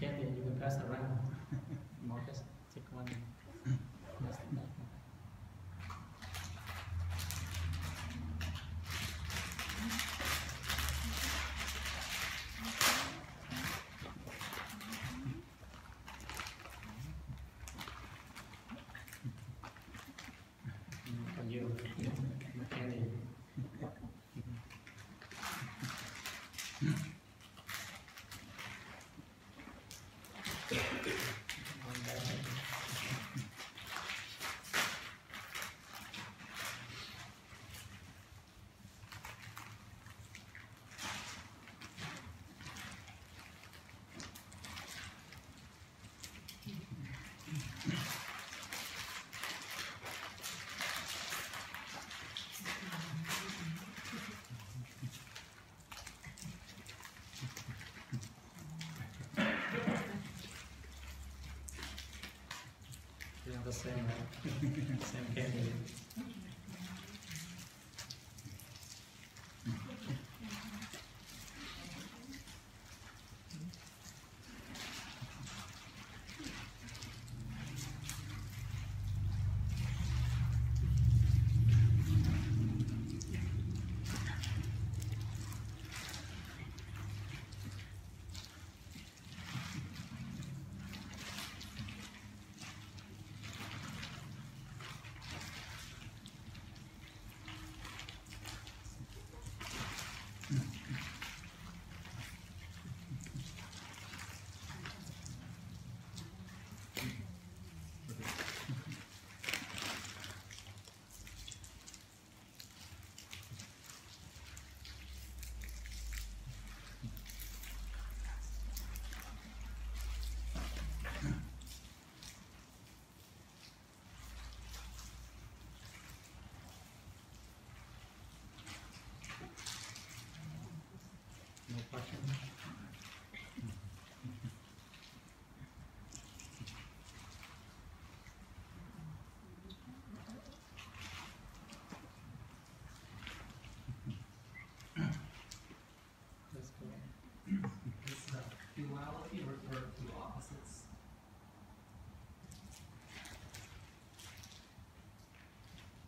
candy, you can pass around. Marcus, take one. Yes, that. Mm, For you, candy. One bag. Yeah, the same, right? Same candy.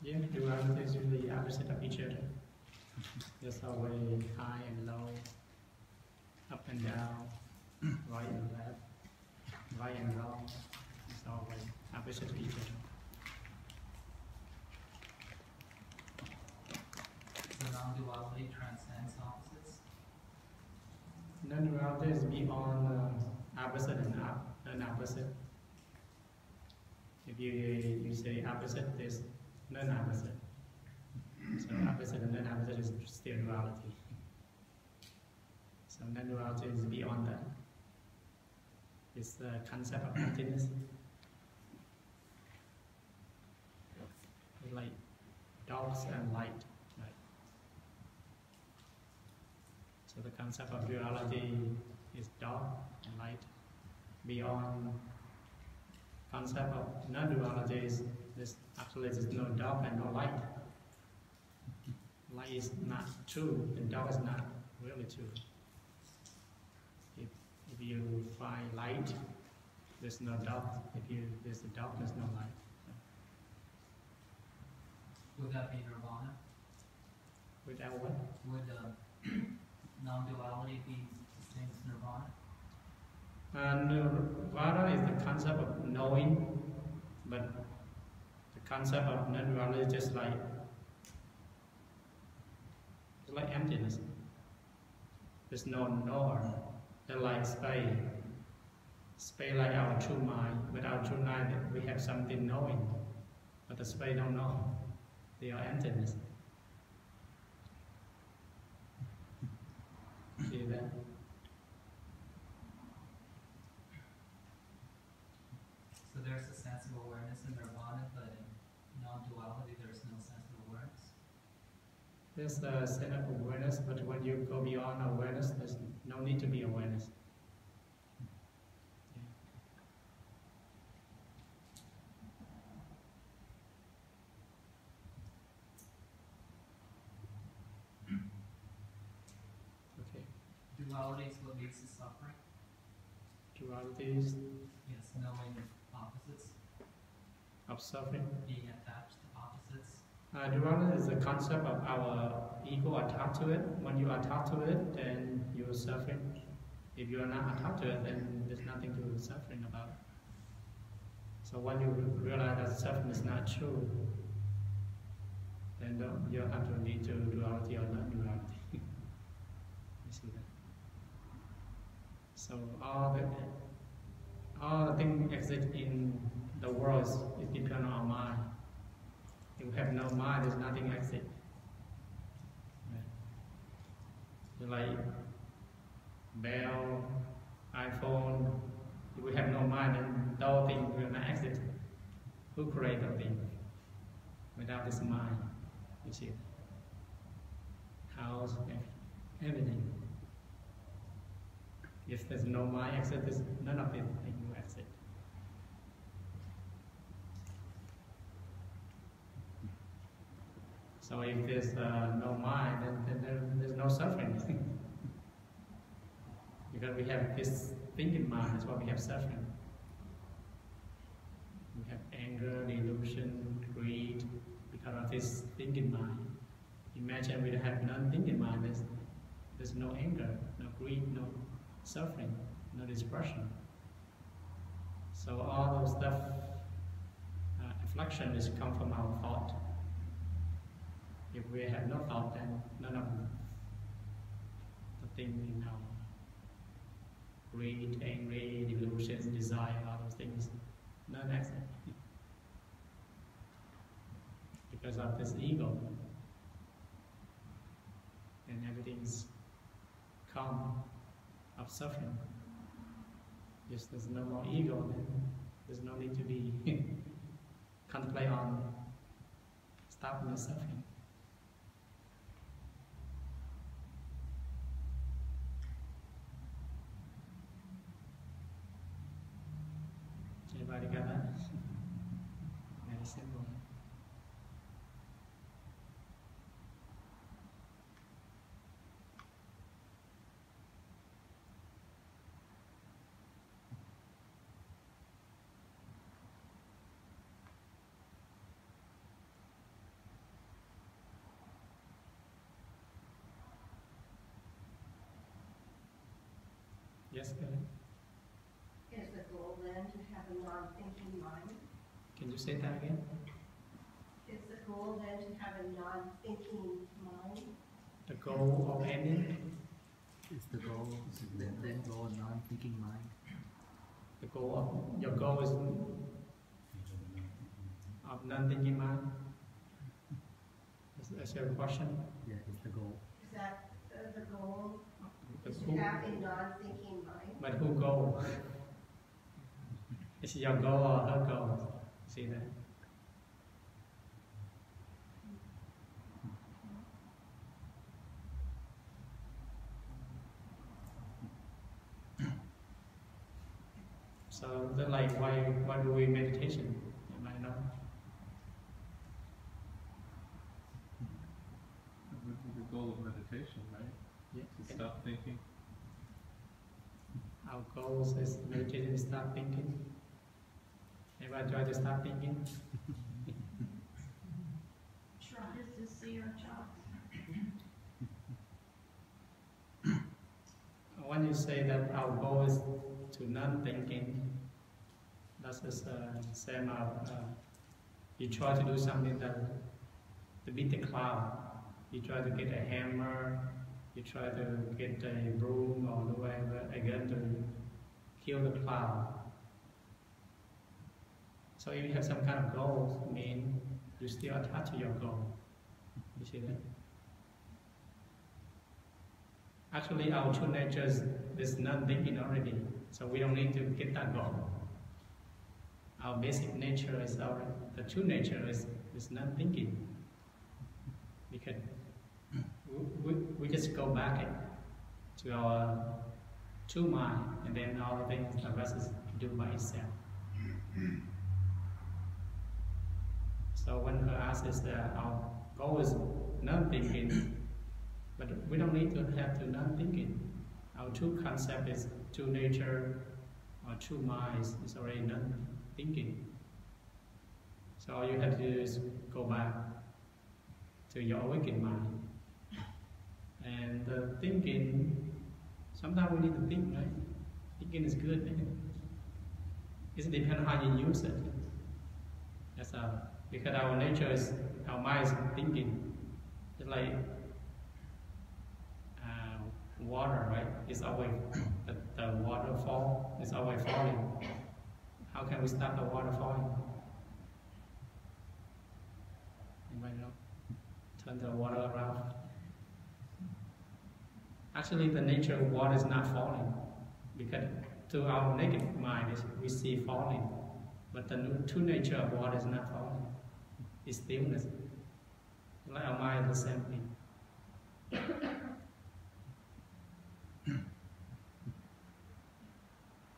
Yeah, duality is usually opposite of each other. There's always high and low, and down, right and left, right and wrong. It's always opposite of each other. So non-duality transcends opposites? Non-duality is beyond uh, opposite and op- and opposite. If you you say opposite, there's non-opposite. So opposite and non-opposite is still duality. So non-duality is beyond that. It's the concept of emptiness. Like darks and light. Right? So the concept of duality is dark and light. Beyond concept of non-duality is this actually there's no dark and no light. Light is not true and dark is not really true. If, you find light, there's no doubt. If you there's a dark, there's no light. Would that be nirvana? Without what? Would uh, non-duality be the same as nirvana? Uh, nirvana is the concept of knowing, but the concept of non-duality is just like it's like emptiness. There's no knower. They're like space. Space like our true mind. With our true mind, we have something knowing, but the space don't know. They are emptiness. See that? So there's a sense of awareness in nirvana, but in non-duality, there's no sense of awareness? There's a sense of awareness, but when you go beyond awareness, there's no need to be awareness. Okay. Duality is what leads to suffering? dualities Yes, knowing opposites, of suffering. being attached. Uh, duality is the concept of our ego attached to it. When you are attached to it, then you're suffering. If you are not attached to it, then there's nothing to suffering about. So when you realize that suffering is not true, then you have to need to duality or non-duality. you see that? So all the all the things exist in the world is depend on our mind. We have no mind, there's nothing exit. Right. Like bell, iPhone. If we have no mind, then those things will not exist. Who created those things? Without this mind, you see. House, ev- everything. If there's no mind exit, there's none of it thing will exit. So if there's uh, no mind, then, then there, there's no suffering. because we have this thinking mind, that's why we have suffering. We have anger, delusion, greed, because of this thinking mind. Imagine we have non-thinking mind, there's, there's no anger, no greed, no suffering, no depression. So all those stuff, uh, affliction is come from our thought. If we have no thought, then none of the thing in our greed, angry, delusions, desire, all those things, none exist. Because of this ego. And everything's calm of suffering. If there's no more ego, then there's no need to be contemplate on stopping the suffering. Everybody got that? Very simple. Yes, Kelly? Is the goal then to have a non-thinking mind? Can you say that again? Is the goal then to have a non-thinking mind? The goal of ending, Is the goal, the end goal a non-thinking mind? the goal of, your goal is of non-thinking mind? Is that your question? Yeah, is the goal. Is that uh, the goal, But is to have a non-thinking mind? But who goal? Is it your goal or her goal? See that? So then like why why do we meditation? You might know. The goal of meditation, right? Yeah. To stop thinking. Our goal is meditation is stop thinking. Everybody try to stop thinking. Try to see your job. When you say that our goal is to non-thinking, that's the uh, same of uh, you try to do something that to beat the cloud. You try to get a hammer, you try to get a broom or whatever again to kill the cloud. So if you have some kind of goal, mean you still attached to your goal. You see that? Actually, our true nature is, is non-thinking already, so we don't need to get that goal. Our basic nature is our, the true nature is, is non-thinking. Because we, we, just go back to our true mind, and then all the things the rest is do by itself. So when her asks, uh, our goal is non-thinking, but we don't need to have to non-thinking. Our true concept is true nature or true mind is, is already non thinking. So all you have to do is go back to your awakened mind. And thinking, sometimes we need to think, right? Thinking is good, isn't it? Depends on how you use it. That's how, because our nature is, our mind is thinking. It's like uh, water, right? It's always, the, the waterfall is always falling. How can we stop the water falling? Anybody know? Turn the water around. Actually, the nature of water is not falling because to our naked mind we see falling, but the true nature of water is not falling. It's stillness. Like our mind is the same thing.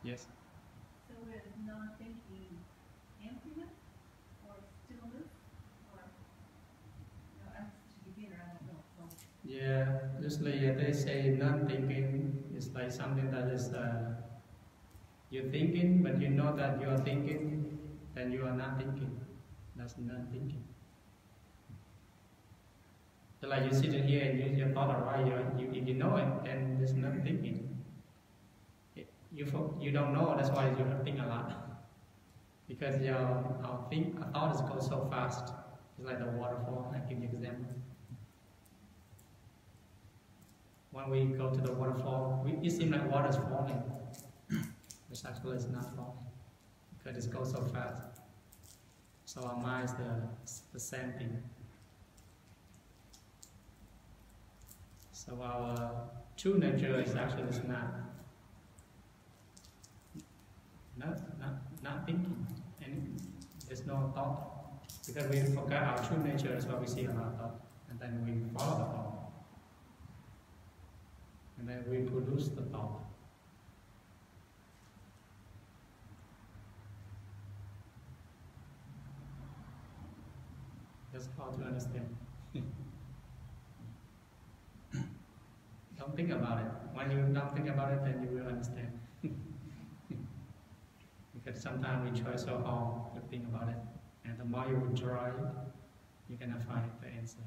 yes. So is non-thinking emptiness or stillness or, you know, as to beginner, I don't know, so. Yeah, usually they say non-thinking is like something that is uh, you're thinking, but you know that you are thinking, then you are not thinking. That's non-thinking. So like you sit in here and you, your thought arise, you, you, if you know it, then there's no thinking. It- You you don't know, that's why you think a lot. Because your our think our is going so fast. It's like the waterfall. I give you an example. When we go to the waterfall, we, it seems like water is falling, which actually is not falling because it goes so fast. So our mind is the, the same thing. So our true nature is actually is not, not, not, not thinking, and there's no thought because we forget our true nature. is what we see lot of thought, and then we follow the thought and then we produce the thought. That's how to understand. don't think about it. When you don't think about it, then you will understand. because sometimes we try so hard to think about it, and the more you try, you're gonna find the answer.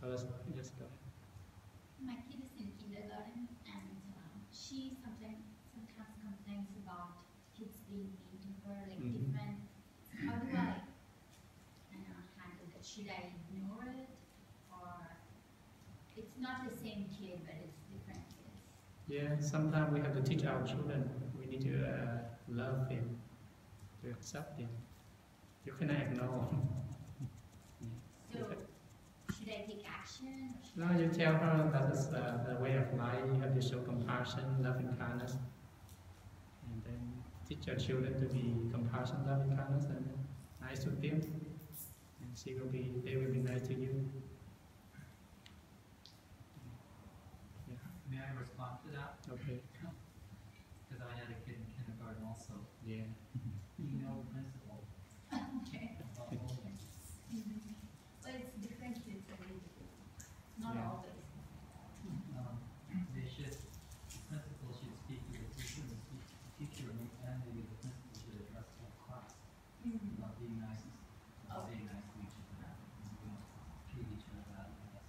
So let's go ahead. My kid is in kindergarten and um, she sometimes sometimes complains about kids being mean to her, like Mhm. different. How do I uh, handle that? Should I ignore it or it's not the same kid but it's different kids? Yeah, sometimes we have to teach our children. We need to uh, love them, to accept them. You cannot ignore. So should I take action? Or should Now you tell her that is uh, the way of life. You have to show compassion, love, and kindness, and then teach your children to be compassion, love, and kindness, and nice to them. And she will be, they will be nice to you. Yeah. May I respond to that? Okay. Because I had a kid in kindergarten also. Yeah. Email the principal Okay. about bullying. But it's different kids every day. Not Yeah. always. Um, they should, the principal should speak to the teacher, and speak to the teacher, and maybe the principal should address the whole class. Mhm. About being nice, about Okay. being nice to each other, you know, treat each other that, I guess.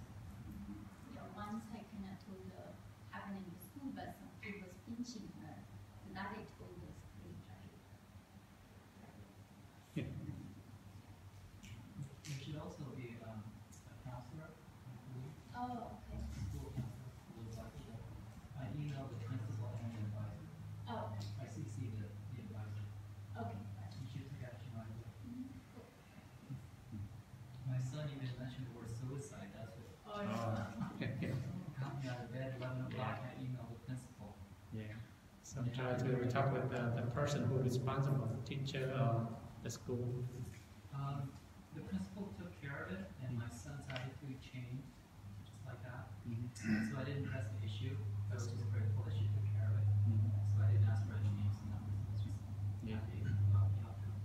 Yeah, once I kind of told her, happened in the school bus, some kid was pinching her. So that I told the school, right? There should also be, um, a counselor, I believe, Oh, okay. school counselor, school advisor. I emailed the principal and the advisor, Oh, I CC the, the advisor, okay. you should take action right away. Mhm. My son even mentioned the word suicide, that's what Oh, got me out of bed, eleven o'clock, I emailed the principal. Yeah. So try to talk with the, the person who is responsible, the teacher or the school. Um, the principal took care of it, and my son's attitude changed, just like that. Mm-hmm. So I didn't press the issue, I was just grateful that she took care of it. Mm-hmm. So I didn't ask for any names and numbers, I was just Yeah. happy about the outcome.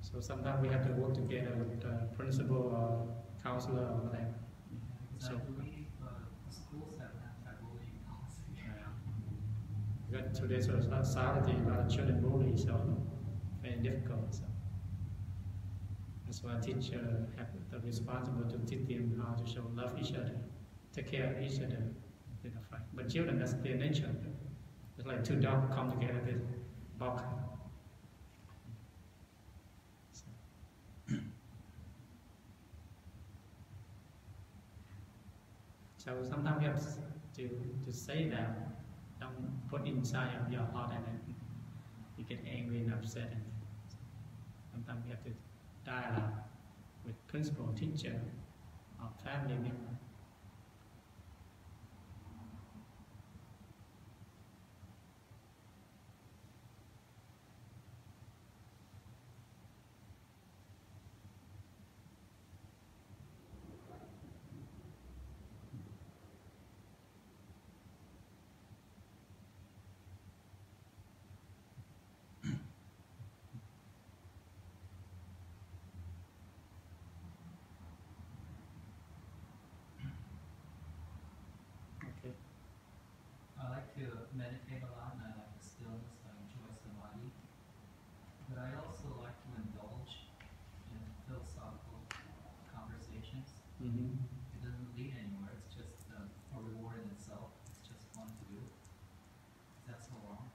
So sometimes we have to work together with the principal or counselor or whatever. So because today so it's not Saturday, a lot of children moving, so very difficult. So that's why teacher have the responsible to teach them how to show love each other, take care of each other, in the fight. But children, that's their nature. It's like two dogs come together, they bark So sometimes we have to, to say that, don't put inside of your heart and then you get angry and upset. And sometimes we have to dialogue with principal, teacher, or family member. Okay. I like to meditate a lot and I like the stillness, I enjoy samadhi. But I also like to indulge in philosophical conversations. Mm-hmm. It doesn't lead anywhere, it's just uh, a reward in itself. It's just fun to do. Is that so wrong?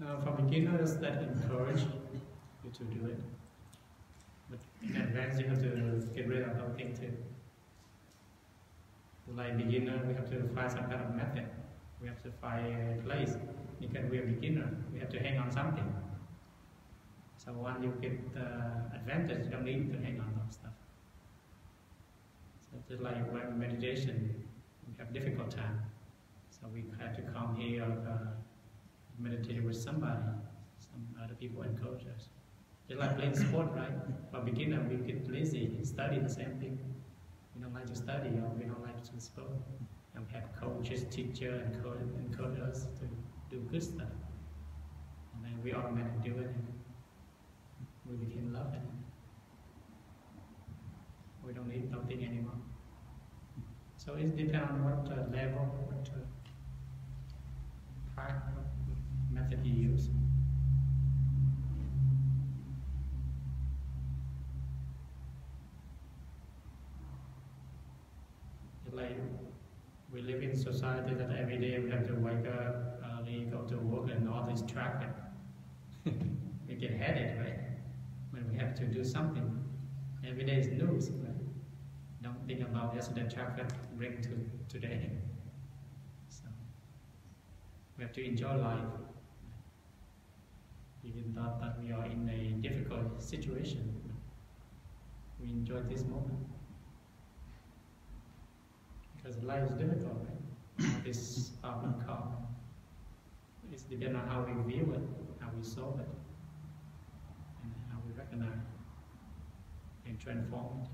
Uh, for beginners, that encourage you to do it. But in advance, you have to get rid of something too. Like beginner, we have to find some kind of method. We have to find a place. Because we're beginner, we have to hang on something. So once you get the advantage, you don't need to hang on those stuff. So just like when meditation, we have difficult time. So we have to come here, uh, meditate with somebody, some other people encourage us. Just like playing sport, right? For beginner, we get lazy, study the same thing. We don't like to study or we don't like to sport. And have coaches, teacher, encourage, encourage us to do good stuff. And then we automatically do it and we love it. We don't need nothing anymore. So it depends on what uh, level, what uh, method you use. Like we live in society that every day we have to wake up early, go to work, and all this traffic. we get headed, right? When we have to do something, every day is news, right? Don't think about yesterday traffic bring to today. So we have to enjoy life. Even though that we are in a difficult situation, we enjoy this moment. Because life is difficult, right? this problem come. It's depends on how we view it, how we solve it, and how we recognize and transform it.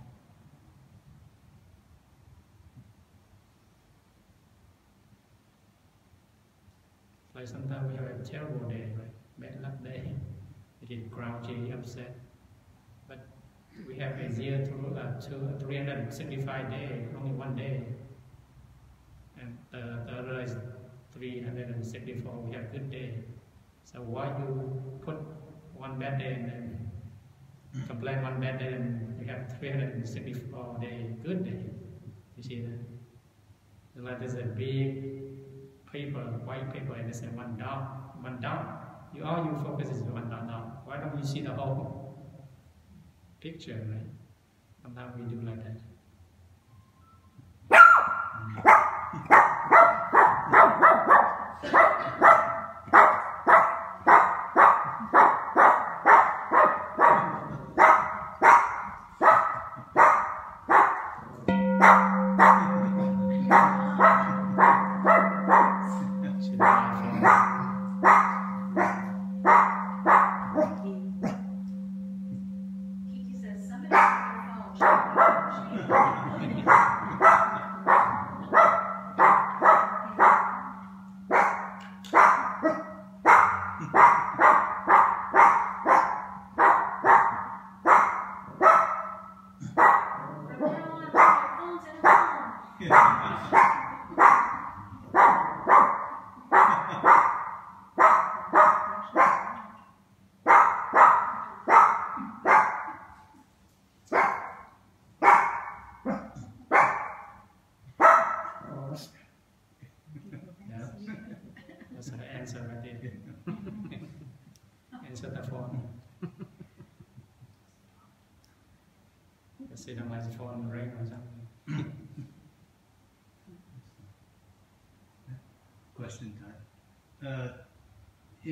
Like sometimes we have a terrible day, right? Bad luck day. We get grouchy, upset. But we have a year through uh, two, 365 days, only one day. And the, the other is 364, we have good day. So why you put one bad day and then complain one bad day and we have 364 day good day? You see that? It's like there's a big paper, white paper, and there's a one dot, one dot. You all you focus is one dot dot. Why don't you see the whole picture, right? Sometimes we do like that. Mm. Ha!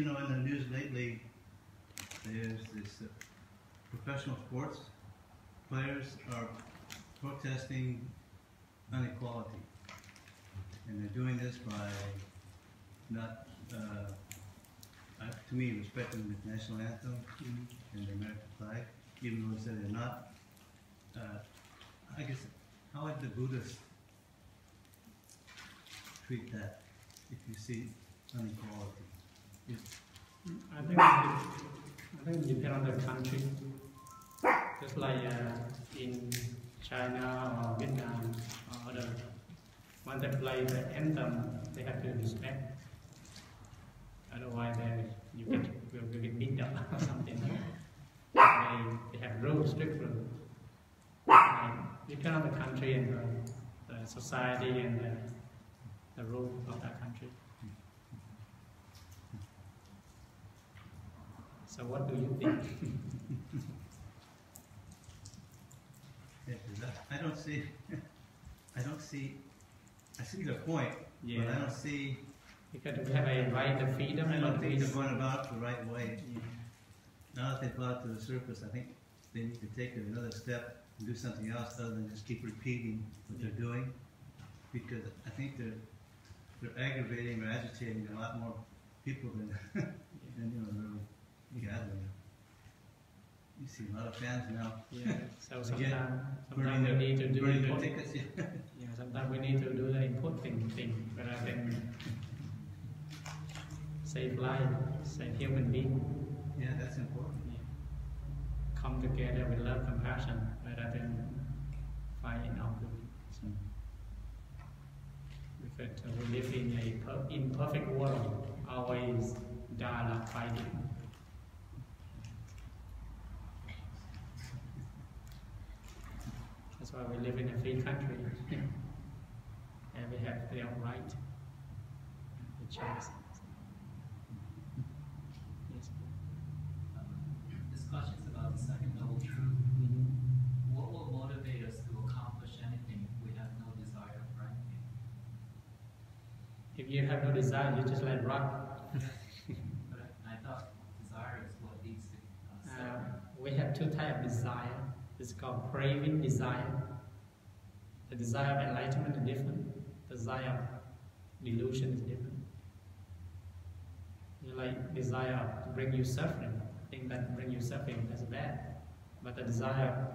know, in the news lately, there's this uh, professional sports players are protesting inequality. And they're doing this by not, uh, uh, to me, respecting the national anthem and the American flag, even though they say they're not. Uh, I guess, how would the Buddhists treat that if you see inequality? If- I think I think it depends on the country. Just like uh, in China or Vietnam or other, when they play the anthem, they have to respect. Otherwise, they you get will, get beat up or something. They, they have rules, strict rules. Like, depend on the country and the, the society and the, the rule of that country. So what do you think? I, don't see, I don't see, I see the point, but I don't see, because we have a right to freedom I and don't think they're going about the right way. Yeah. Now that they've brought it to the surface, I think they need to take it another step and do something else other than just keep repeating what they're doing. Because I think they're, they're aggravating or agitating a lot more people than, than, you know, gathering. You see a lot of fans now Yeah, so sometimes, we need to do burning their tickets. yeah. Yeah, sometimes we need to do the important thing rather than save life, save human being. Yeah, that's important. Yeah. Come together with love, compassion rather than fighting arguing. So, because we live in a per- imperfect world, always dialogue fighting. That's why we live in a free country. and we have the right, the choice. Yes. This question's about the second noble truth. What will motivate us to accomplish anything if we have no desire for anything? If you have no desire, you just let rock. But I, I thought desire is what leads to uh, Uh, we have two types of desire. It's called craving desire. The desire of enlightenment is different. The Desire of delusion is different. You like desire to bring you suffering. Think that bring you suffering is bad. But the desire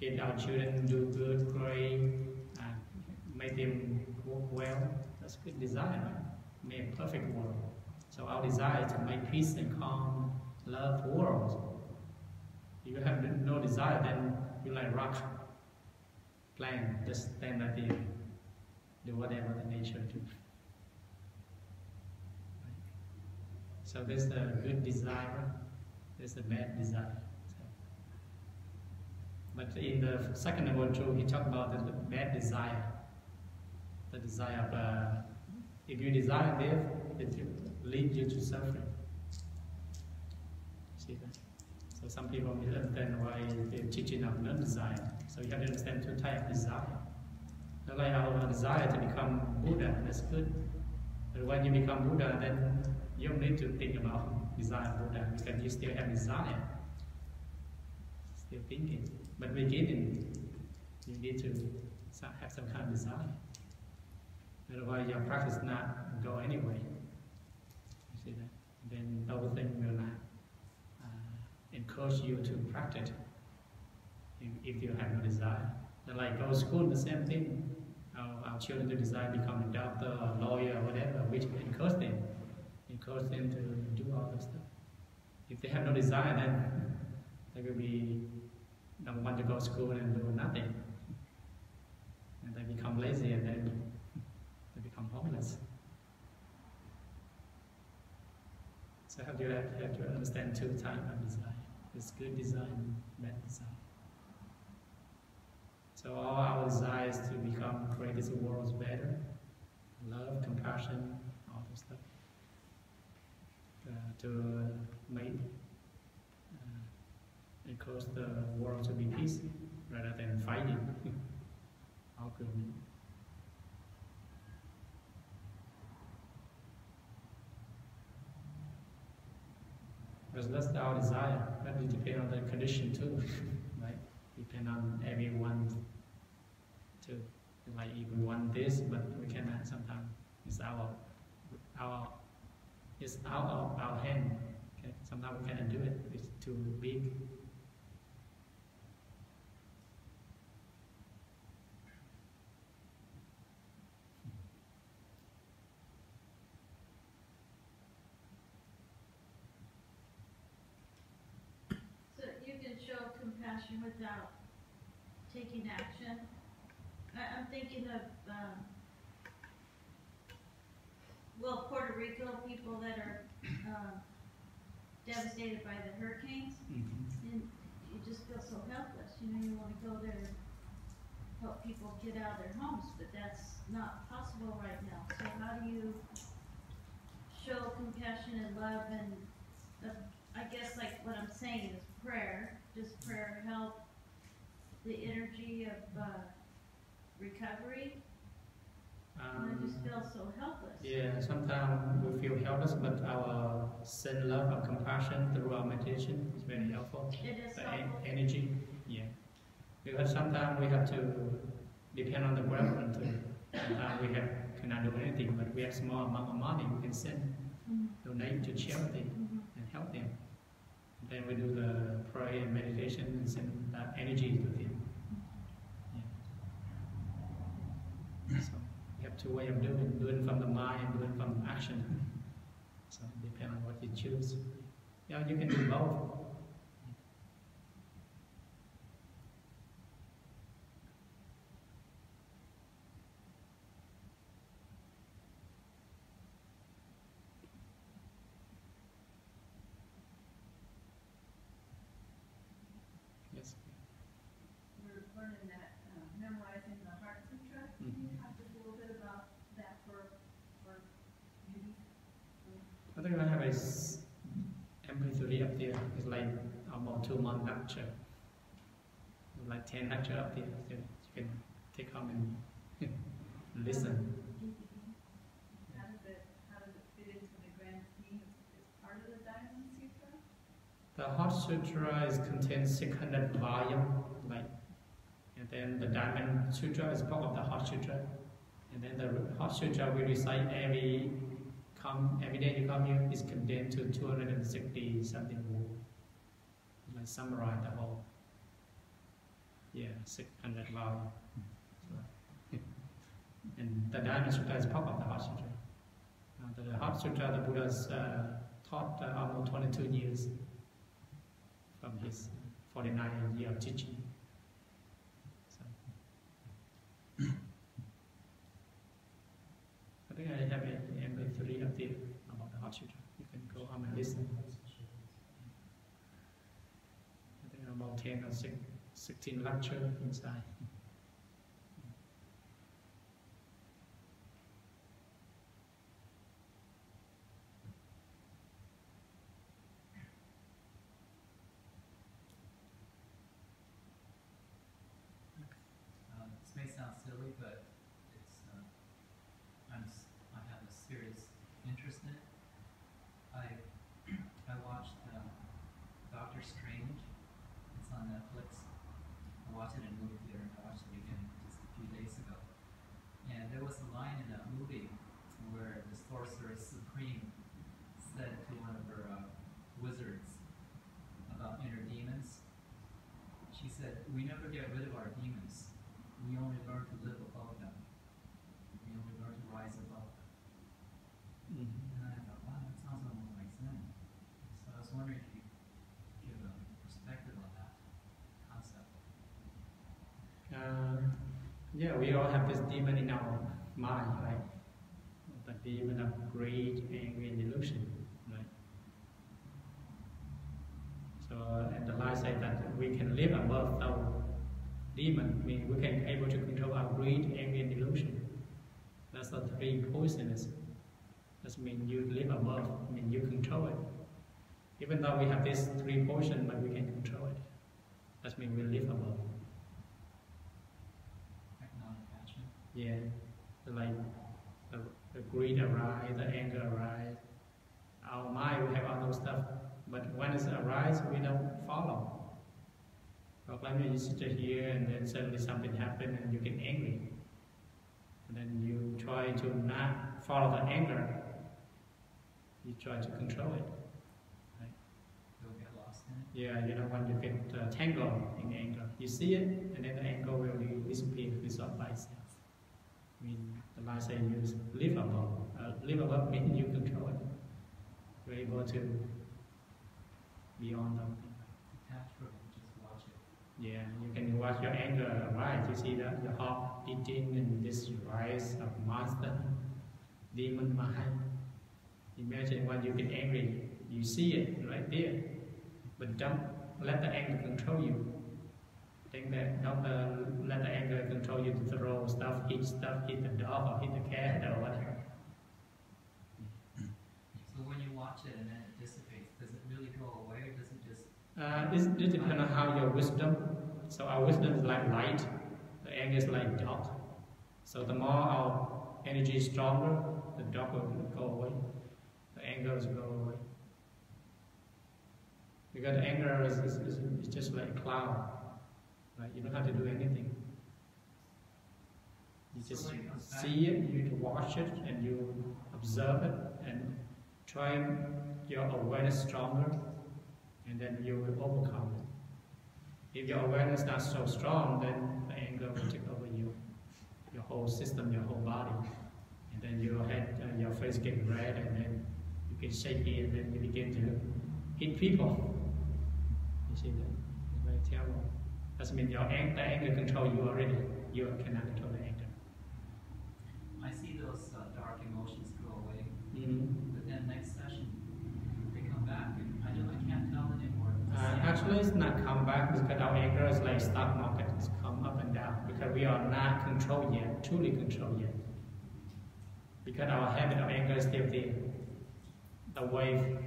get our children do good, pray, and make them work well. That's good desire? Make a perfect world. So our desire is to make peace and calm, love world. If you have no desire, then you like rock, plan, just stand at the do whatever the nature do. So there's the good desire, there's the bad desire. But in the second noble truth, he talked about the bad desire, the desire of uh, if you desire death, it will lead you to suffering. See that? So some people misunderstand why they're teaching of non-desire. So you have to understand two types of desire. Just like our desire to become Buddha, that's good. But when you become Buddha, then you don't need to think about desire Buddha because you still have desire. Still thinking. But beginning, you need to have some kind of desire. Otherwise, your practice not go anyway. You see that? Then the whole thing will not encourage you to practice if, if you have no desire. And like go to school, the same thing. Our, our children to desire become a doctor or lawyer or whatever, which encourage them. Encourage them to do all this stuff. If they have no desire, then they will be don't want to go to school and do nothing. And they become lazy and then they become homeless. So have you have, have to understand two types of desire. There's good desire and bad desire. So all our desires to become create this world better, love, compassion, all this stuff. to make uh, and cause the world to be peace rather than fighting. Argument. Because that's our desire, but it depends on the condition too, right? Depend on everyone too. Like if we want this, but we cannot sometimes. It's our, our, it's out of our hand. Okay? Sometimes we cannot do it. It's too big. So you can show without taking action. I, I'm thinking of, um, well, Puerto Rico, people that are, um, devastated by the hurricanes, Mhm. and you just feel so helpless, you know, you wanna go there and help people get out of their homes, but that's not possible right now. So how do you show compassion and love and, uh, I guess like what I'm saying is prayer, does prayer help the energy of, uh, recovery? And I just Um, feel so helpless. Yeah, sometimes we feel helpless, but our send love and compassion through our meditation is very helpful. It is The en- energy, yeah. Because sometimes we have to depend on the government too. Sometimes we have cannot do anything, but we have small amount of money we can send, Mhm, donate to charity mhm. and help them. Then we do the prayer and meditation and send uh, that energy to them. Yeah. So we have two way of doing, doing from the mind and doing from action. So it depends on what you choose. Yeah, you can do both. Yes. We're learning that, uh, memorizing the Heart Sutra. Can you Mhm. talk just a little bit about that for, for maybe? I think I have a s- MP3 up there. It's like about two month lecture. Like 10 lecture up there. So you can take home and listen. How does it, how does it fit into the grand scheme? It's, it's part of the Diamond Sutra? The Heart Sutra is contains 600 volume, like, and then the Diamond Sutra is part of the Heart Sutra, and then the Heart Sutra we recite every come every day you come here is condensed to 260 something word. Like summarize the whole. Yeah, 600 volume. So, and the Diamond Sutra is part of the Heart Sutra. Uh, the Heart Sutra, the Buddha's uh, taught uh, almost 22 years from his 49 year of teaching. So, I think I have an MP3 up there about the Heart Sutra. You can go home and listen. 10 or 6, 16 lecture inside. Sorceress Supreme said to one of her, uh, wizards about inner demons. She said, we never get rid of our demons. We only learn to live above them. We only learn to rise above them. Mm-hmm. And I thought, wow, that sounds almost like Zen. So I was wondering if you could give a perspective on that concept. Uh, yeah, we all have this demon in our mind, right? Demon of greed, anger, and delusion, right? So, and the lie says that we can live above our demon, I mean, we can be able to control our greed, anger, and delusion. That's the three poisonous. That means you live above, I mean, you control it. Even though we have these three portions, but we can control it. That means we live above. Like non-attachment. Yeah, like the, greed arise, the anger arise. Our mind, we have all those stuff, but when it arises, we don't follow. For example, you sit here and then suddenly something happens and you get angry. And then you try to not follow the anger. You try to control it. You'll get lost in it. Yeah, you know, when you get uh, tangled in anger, you see it, and then the anger will disappear, resolve by itself. I mean, the Lord say use live above. Uh, live above means you control it. You're able to. Detach from it, just watch it. Yeah, you can watch your anger rise. You see that your heart beating and this rise of monster, demon mind. Imagine when you get angry, you see it right there. But don't let the anger control you. Think that don't uh, let the anger control you to throw stuff, hit stuff, hit the dog or hit the cat or whatever. So when you watch it and then it dissipates, does it really go away or does it just Uh, this, this depends on how your wisdom. So our wisdom is like light, the anger is like dark. So the more our energy is stronger, the dark will go away. The anger will go away. Because anger is, is, is, is just like a cloud. Right? You don't have to do anything. You just when it comes back- see it, you watch it, and you observe it, and try your awareness stronger, and then you will overcome it. If your awareness is not so strong, then the anger will take over you, your whole system, your whole body, and then your head, uh, your face get red, and then you get shaky, and then you begin to hit people. You see that? It's very terrible. That means your anger, anger control you already. You cannot control the anger. I see those uh, dark emotions go away, Mhm. but then next session they come back and I don't, I can't tell anymore. Uh, actually, it's not come back because our anger is like stock market. It's come up and down because we are not controlled yet, truly controlled yet. Because our habit of anger is still there. The wave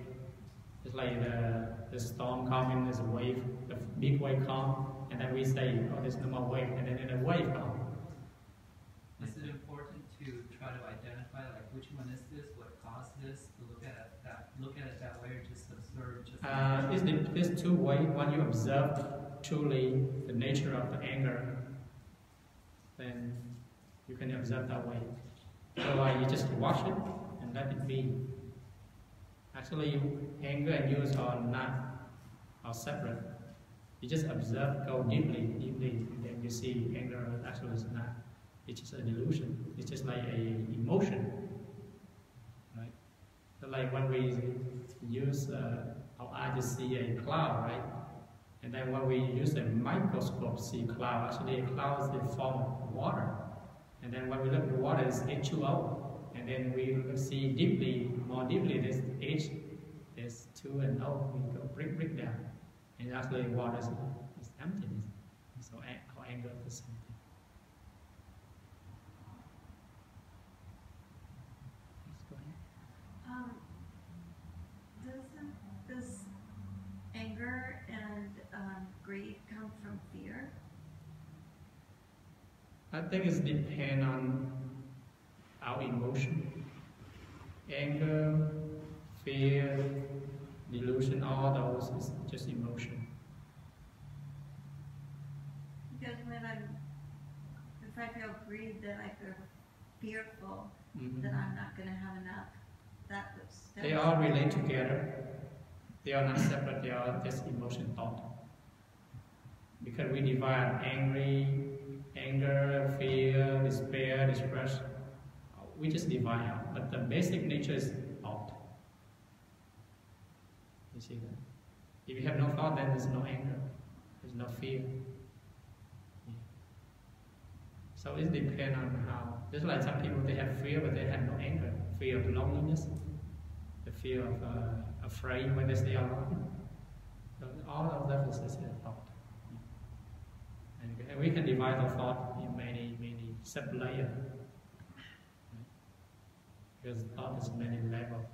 is like the, the storm coming, there's a wave, the big wave come, and then we say, oh, there's no more wave, and then the wave come. Is it important to try to identify like which one is this, what caused this, to look at it that, look at it that way or just observe just? Uh, it's, the, it's two ways. When you observe truly the nature of the anger, then you can observe that way. Otherwise, you just watch it and let it be. Actually, anger and use are not are separate. You just observe, go deeply, deeply, and then you see anger actually is not. It's just a delusion. It's just like a emotion, right? So like when we use uh, our eye to see a cloud, right? And then when we use a microscope to see cloud, actually a cloud is the form of water. And then when we look at the water, it's H2O. And then we see deeply, more deeply, there's H, there's 2 and O. We go break, break down. And actually water is, is emptiness. So our anger is the same go ahead. Um, doesn't this anger and, um, greed come from fear? I think it's depend on our emotion. Anger, fear, delusion, all those is just emotion. Because when I'm, if I feel greed, then I feel fearful Mhm. that I'm not gonna have enough, that was. They all relate together. They are not separate, they are just emotion thought. Because we divide angry, anger, fear, despair, distress. We just divide out. But the basic nature is thought. You see that? If you have no thought, then there's no anger. There's no fear. So it depends on how. Just like some people, they have fear, but they have no anger. Fear of loneliness, the fear of uh, afraid when they stay alone. So all of that is just a thought. And, we can divide the thought in many, many sub-layers. Because thought is many levels.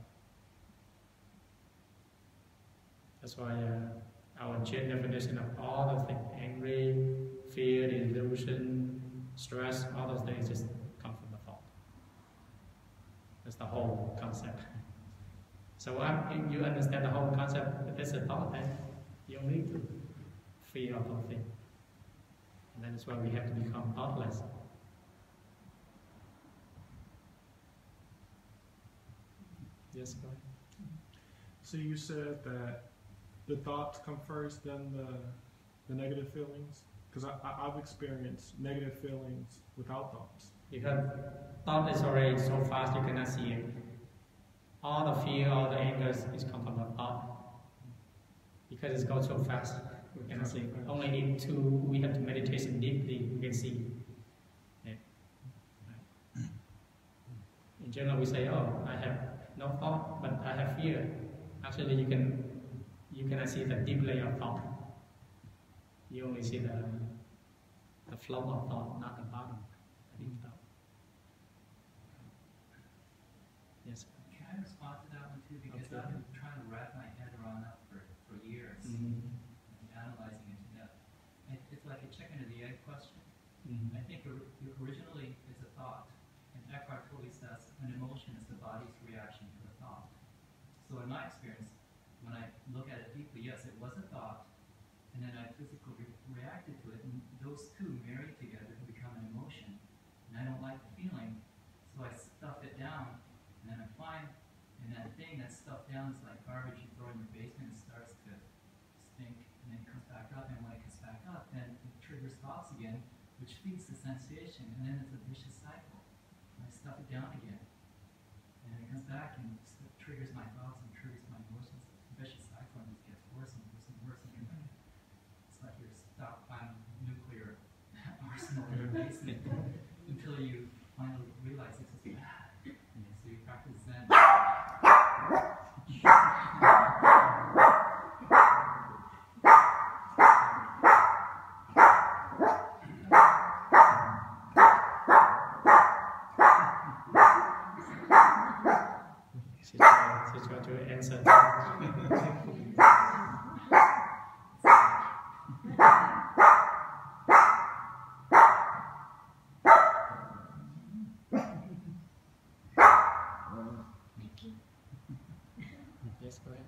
That's why uh, our definition of all the things, angry, fear, delusion, stress, all those things just come from the thought. That's the whole concept. So you understand the whole concept, if it's a thought, then you need to fear of those things. And that is why we have to become thoughtless. Yes, go ahead. So you said that the thoughts come first, then the the negative feelings. Because I've experienced negative feelings without thoughts. Because thought is already so fast you cannot see it. All the fear, all the anger is, come from the thought. Because it goes so fast, we cannot see. Only need to we have to meditation deeply, we can see. In general, we say, "Oh, I have no thought, but I have fear." Actually, you can you cannot see the deep layer of thought. You only see the the flow of thought, not the bottom, the deep thought. Yes. Can I respond to that one too? Because Okay. I've been trying to wrap my head around that for, for years, Mhm. and analyzing it to death. It, it's like a chicken or the egg question. Mhm. I think originally it's a thought, and Eckhart Tolle says an emotion is the body's reaction to a thought. So in my experience, when I look at it deeply, yes, it was a thought, and then I physically re- reacted to it, and those two married together to become an emotion. And I don't like the feeling, so I stuff it down, and then I'm fine. And that thing that's stuffed down is like garbage you throw in your basement, it starts to stink, and then it comes back up, and when it comes back up, then it triggers thoughts again, which feeds the sensation, and then it's a vicious cycle. And I stuff it down again. And it comes back and s- triggers my thoughts and triggers my emotions. It's a vicious cycle and it gets worse and worse and worse. And you're, it's like you're stockpiling nuclear arsenal in your basement until you finally realize this is bad. So you practice Zen. She try, she try to answer. yes, go ahead.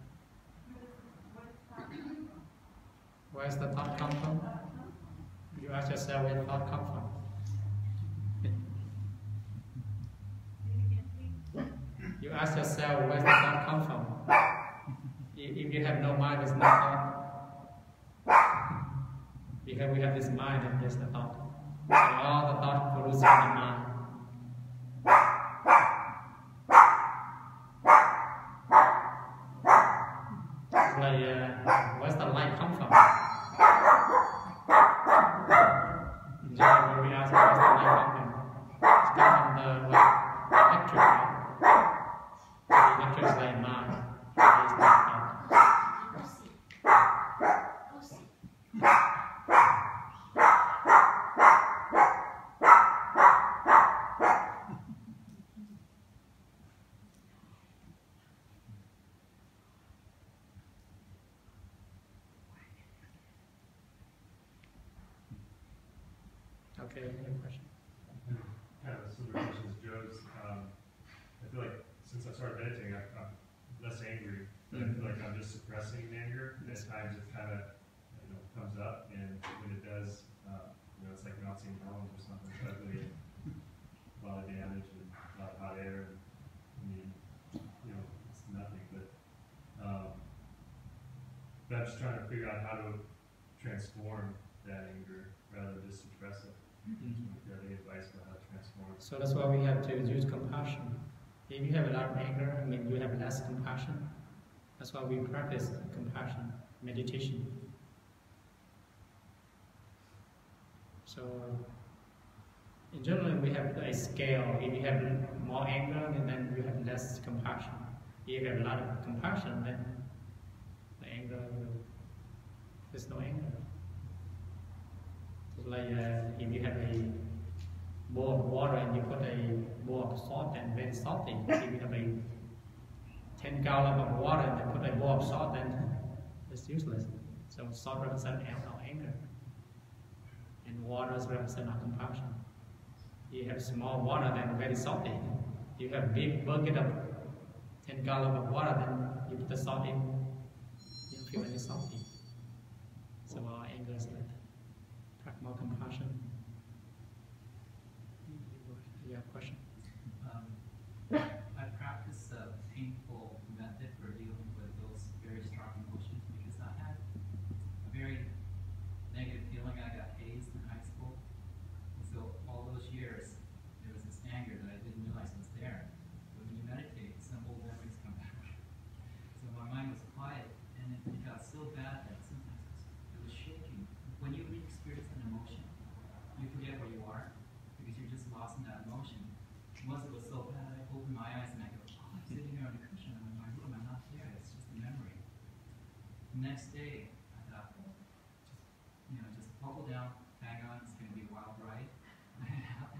Where's the thought come from? You ask yourself where the thought come from. You ask yourself where the thought come from. If if you have no mind, there's no thought. Because we have this mind and there's the thought. So all the thought produced in the mind. It's like, uh, where's the light come from? In general, when we ask where's the light come from, it's come from the what? electric light. The electric is like mind. It is not thought. Okay, any question? kind of a similar question as Joe's. Um, I feel like since I started meditating, I, I'm less angry, but I feel like I'm just suppressing anger. And at times it kind of, you know, comes up, and when it does, uh, you know, it's like bouncing bones or something. So I really a lot of damage and a lot of hot air. And, I mean, you know, it's nothing, but um, but I'm just trying to figure out how to transform that anger rather than just suppress it. If you have any advice on how to transform it? So that's why we have to use compassion. If you have a lot of anger, I mean, you have less compassion. That's why we practice compassion, meditation. So, in general, we have a scale. If you have more anger, then- you have less compassion. If you have a lot of compassion, then the anger there's no anger. It's like uh, if you have a bowl of water and you put a bowl of salt and very salty. If you have a 10 gallon of water and then put a bowl of salt, then it's useless. So salt represents our anger, and water represents our compassion. You have small water, then very salty. You have big bucket of 10 gallon of water, then you put the salt in, you don't feel any salty. So our anger is like, more compassion. You have a question? Um, I practice a painful method for dealing with those very strong emotions because I had a very negative feeling. I got hazed in high school. And so all those years, there was this anger that I didn't realize was there. But when you meditate, some old memories come back. So my mind was quiet and it, it got so bad that sometimes it was shaking. When you re-experience an emotion, you forget where you are because you're just lost in that emotion. Once it was so bad, I opened my eyes and I go, oh, I'm sitting here on the cushion. I'm in my room. I'm not there. It's just a memory. The next day, I thought, you know, just buckle down, hang on. It's going to be a wild ride.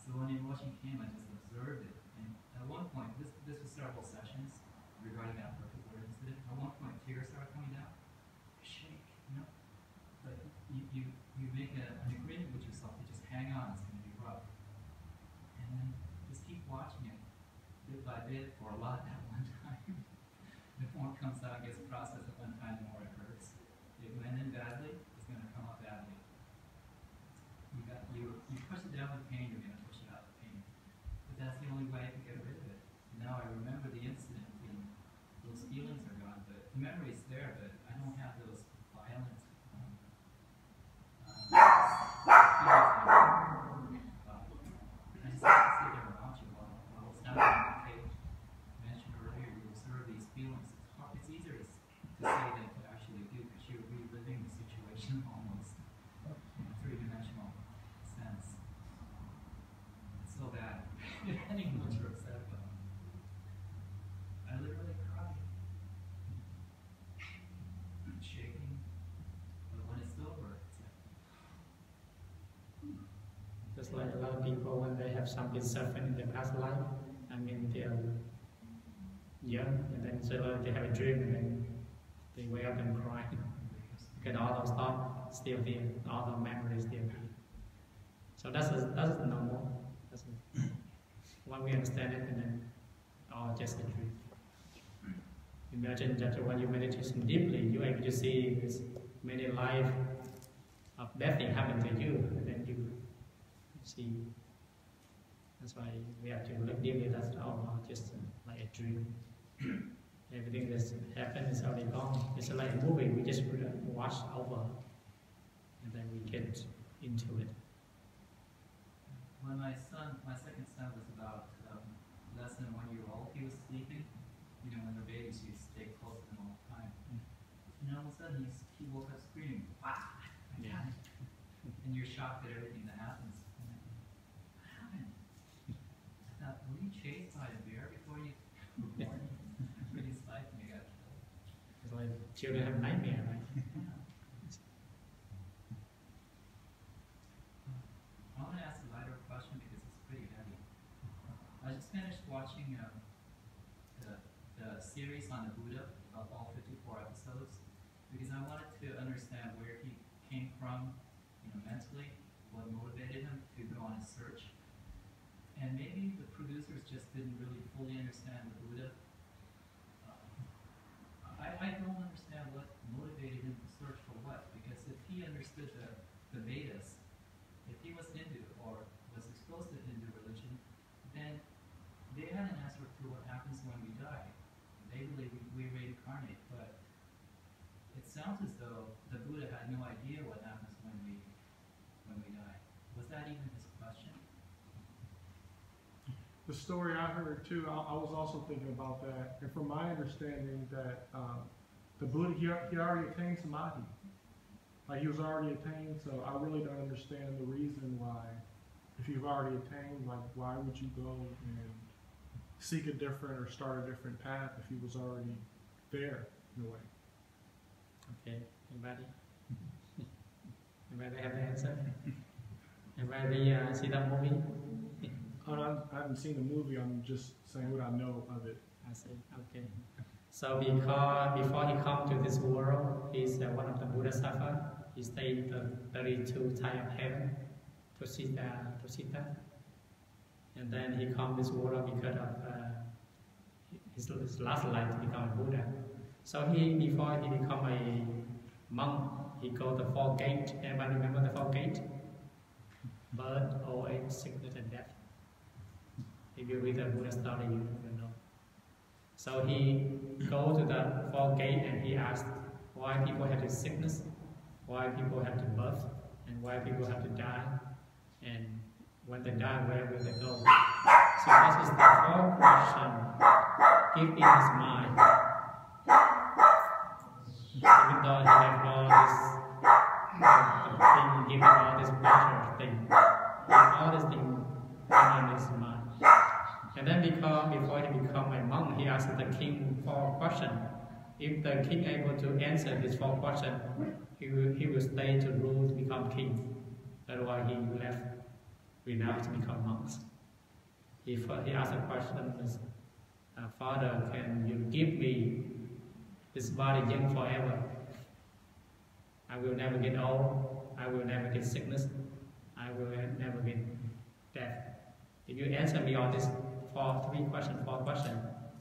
So when emotion came, I just observed it. And at one point, this, this was several sessions regarding that particular incident. At one point, tears started coming down. You shake, you know. But you, you, you make a, an agreement with yourself to just hang on. It's going to be rough. And then just keep watching it bit by bit for a lot at one time. the more it comes out, gets processed at one time, the more it hurts. It went in badly, it's going to come out badly. You got you you push it down with pain, you're going to push it out with pain. But that's the only way I can get rid of it. Now I remember the incident, and those feelings are gone. But the memory's there, but I don't have those violent. Um, uh, feelings anymore. Uh, I just have to sit there and watch it while, while it's happening. Like I mentioned earlier, you observe these feelings. It's, hard, it's easier to, s- to say than to actually do because you're reliving the situation almost in a three-dimensional sense. It's so bad. Depending on what you're upset about. I literally cried. Shaking. But when it's over, it's like, Just like a lot of people when they have something suffering in their past life, I mean they're young and then suddenly uh, they have a dream and then they wake up and cry. Because all those thoughts still there, all the memories still there. So that's that's normal. That's when we understand it and then oh just a dream. Imagine that when you meditate deeply, you're able to see this many life of bad thing happen to you, and then you see. That's why we have to look deeply. That's all not just uh, like a dream. Everything that's happened is already gone. It's like a movie. We just watch over, and then we get into it. When my son, my second son was about um, less than one year old, he was sleeping. You know, when they're babies, you stay close to them all the time. And all of a sudden, he's, he woke up screaming, "Wow!" Yeah. And you're shocked at everything that happens. And I think, what happened? I thought, were you chased by a bear before you were born? Pretty life and you got killed. It's like children have nightmare, right? I want to ask a lighter question because it's pretty heavy. I just finished watching um, the, the series on the Buddha, of all 54 episodes, because I wanted to understand where he came from, you know, mentally, what motivated him to go on his search. And maybe the producers just didn't really fully understand the Buddha. Uh, I, I don't understand what motivated him to search for what, because if he understood the, the Vedas, if he was Hindu or was exposed to Hindu religion, then they had an answer to what happens when we die. They believe we, we reincarnate, but it sounds as though the Buddha had no idea what happens when we when we die. Was that even his question? The story I heard too, I, I was also thinking about that, and from my understanding, that um, the Buddha he, he already attained samadhi, like he was already attained. So I really don't understand the reason why, if you've already attained, like why would you go and seek a different or start a different path if he was already there in a way? Okay, anybody? Anybody have the answer? Anybody uh, see that movie? No, I haven't seen the movie. I'm just saying what I know of it. I see. Okay. So because before he come to this world, he's is one of the buddha saphar he stayed the 32 type of heaven to see that, to see that. And then he come this world because of uh, his, his last life to become a Buddha. So he, before he become a monk, he go the four gate. Everybody remember the four gate? Birth, old age, sickness, and death. If you read the Buddha story, you, you know. So he go to the four gate and he asked why people have to sickness, why people have to birth, and why people have to die, and when they die, where will they go? So this is the four question keep in his mind. Even though he have all this thing, giving all this pleasure thing, all this thing in his mind. And then because before he become a monk, he asked the king four questions. If the king able to answer these four questions, he will, he will stay to rule to become king. That's why he left renounced to become monks. He, he asked a question, uh, Father, can you give me this body young forever? I will never get old. I will never get sickness. I will never get death. If you answer me on this four, three questions, four questions,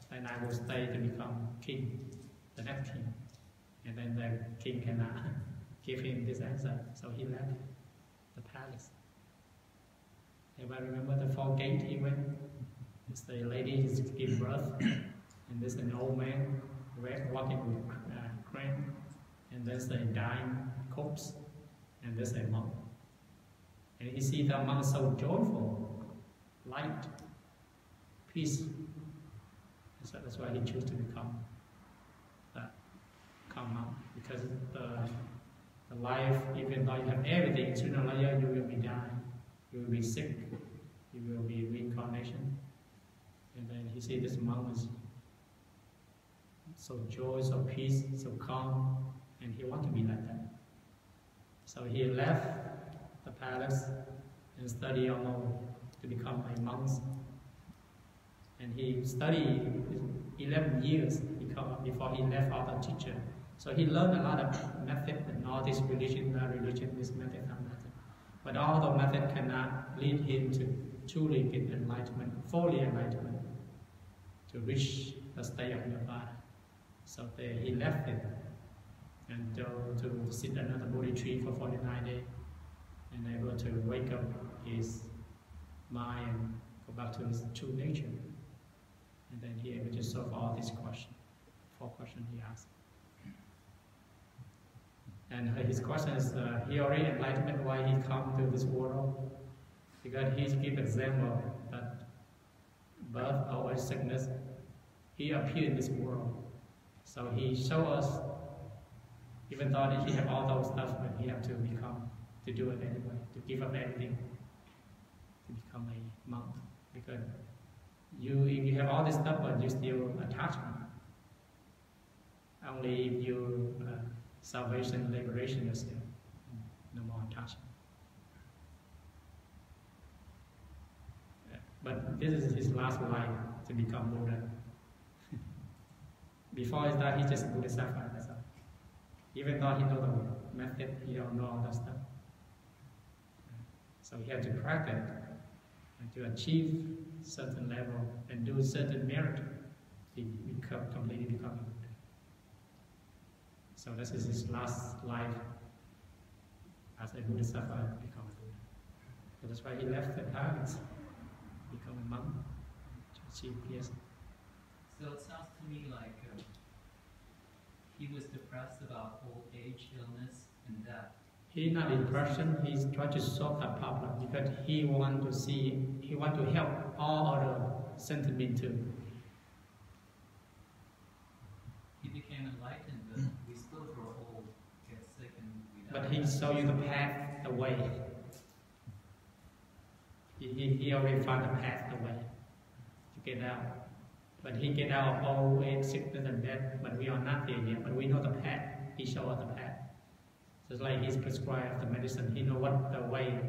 then I will stay to become king, the next king. And then the king cannot give him this answer, so he left the palace. Everybody remember the four gate he went? It's the lady is give birth, and there's an old man wa- walking with uh, crane, and there's a dying corpse, and there's a monk. And he see the monk so joyful, light, peace. So that's why he chose to become that monk because the the life, even though you have everything, sooner or later you will be dying, you will be sick, you will be reincarnation. And then he said this monk is so joy, so peace, so calm, and he want to be like that. So he left the palace and studied almost to become a monk. And he studied 11 years before he left out teacher. So he learned a lot of method and all this religion, that religion, this method, that method. But all the method cannot lead him to truly get enlightenment, fully enlightenment, to reach the state of nirvana. So there he left it and go to sit under the Bodhi tree for 49 days and able to wake up his mind and go back to his true nature. And then he able to solve all these questions, four questions he asked. And his question is, uh, he already enlightenment why he come to this world, because he give example that birth, age, sickness, he appeared in this world. So he show us, even though he have all those stuff, but he have to become, to do it anyway, to give up everything, to become a monk. Because you, if you have all this stuff, but you still attachment. Only if you uh, salvation, liberation yourself, no more attachment. But this is his last life to become Buddha. Before his death, he just Bodhisattva, that's all. Even though he know the method, he don't know all that stuff. So he had to practice to achieve certain level and do certain merit, he become completely become Buddha. So this is his last life as a Bodhisattva become a Buddha. So that's why he left the parents, become a monk to achieve peace. So it sounds to me like uh, he was depressed about old age, and death. He not depression, he's trying to solve that problem because he want to see, he want to help all other sentiment too. He became enlightened, but mm. we still grow old, get sick, and we. But he show you the path, the way. He, he, he already found the path, the way to get out. But he get out of old age, sickness and death, but we are not there yet. But we know the path. He show us the path. Just like he's prescribed the medicine, he know what the way,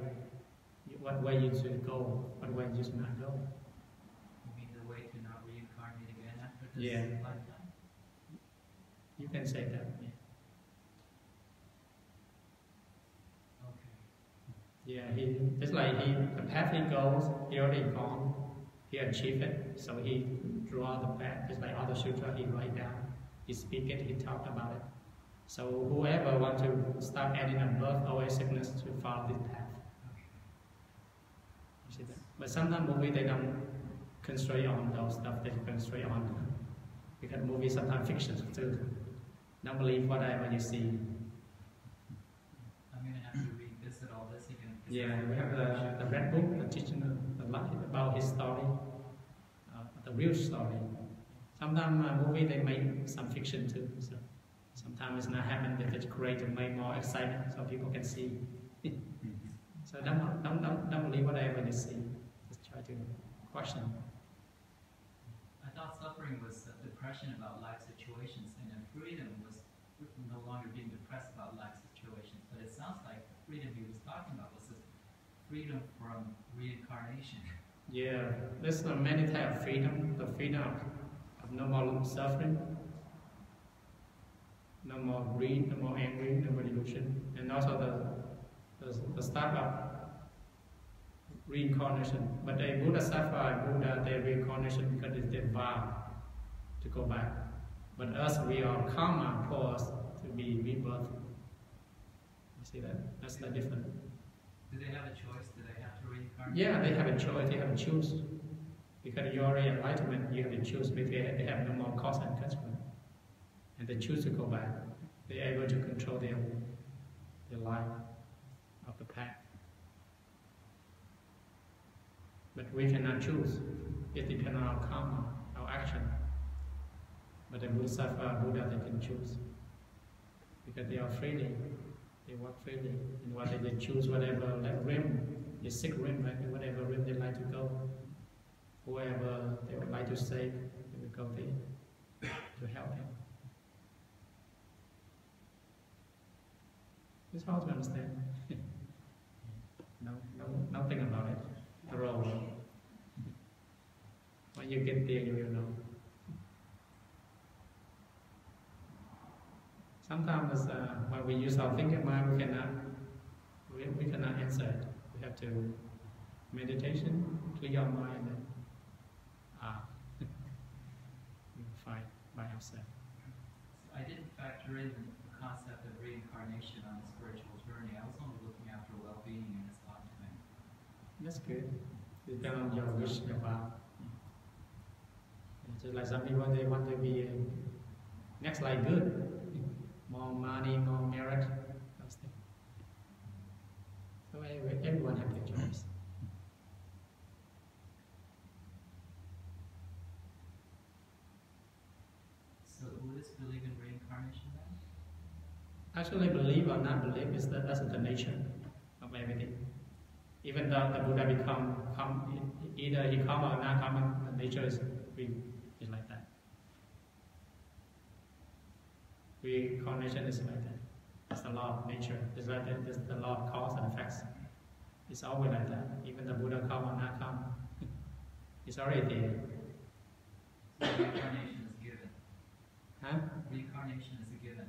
what way you should go, what way you should not go. You mean the way to not reincarnate again after this Yeah. lifetime? You can say that. Yeah. Yeah, he it's like he the path he goes, he already gone, he achieved it, so he draw the path. It's like all the sutra he write down, he speak it, he talk about it. So whoever want to start adding a birth or a sickness to follow this path. You see that? But sometimes movie they don't constrain on those stuff, they constrain on because movie sometimes fiction too. Don't believe whatever you see. I'm gonna have to revisit all this again. Yeah, we have the, the red book, the teaching a lot about his story, uh, the real story. Sometimes a movie they make some fiction too, so sometimes it's not happen. They just create to make more excitement so people can see. Mm-hmm. so don't, don't, don't, don't believe whatever you see. Just try to question. I thought suffering was depression about life situations, and then freedom was no longer being depressed about life situations. But it sounds like the freedom he was talking about was the freedom from reincarnation. Yeah, there's many type of freedom. The freedom of, of no more suffering, no more greed, no more angry, no more delusion, and also the the, the start of reincarnation. But the Bodhisattva, Buddha, their reincarnation because it's their vow to go back. But us, we are karma force to be rebirth. You see that? That's the difference. Do they have a choice? Do they have to reincarnate? Yeah, they have a choice, they have to choose. Because you're already enlightenment, you have to choose because they have no more cause and consequence. And they choose to go back. They're able to control their, their life of the path. But we cannot choose. It depends on our karma, our action. But the Bodhisattva, Buddha, they can choose. Because they are freely, they walk freely. And what they, choose whatever like realm, the six realm, right? whatever realm they like to go. Whoever they would like to save, they will go there to help him. It's hard to understand. no, no, nothing about it. Throw. When you get there, you will know. Sometimes uh, when we use our thinking mind, we cannot, we, we cannot answer it. We have to meditation, clear our mind, and ah, we will find by ourselves. So I didn't factor in the concept of reincarnation on the spiritual journey. I was only looking after well-being in this lifetime. That's good. Depend on your wish, your vow. Just like some people, they want to be uh, next life good, more money, more merit, those things. So anyway, everyone have their choice. So Buddhists believe in reincarnation then? Actually, believe or not believe is that that's the nature of everything. Even though the Buddha become come either he come or not come, the nature is is like that. We Reincarnation is like that. It's the law of nature. It's like that. It's the law of cause and effects. It's always like that. Even the Buddha come or not come, it's already there. Reincarnation is given. Huh? Reincarnation is a given.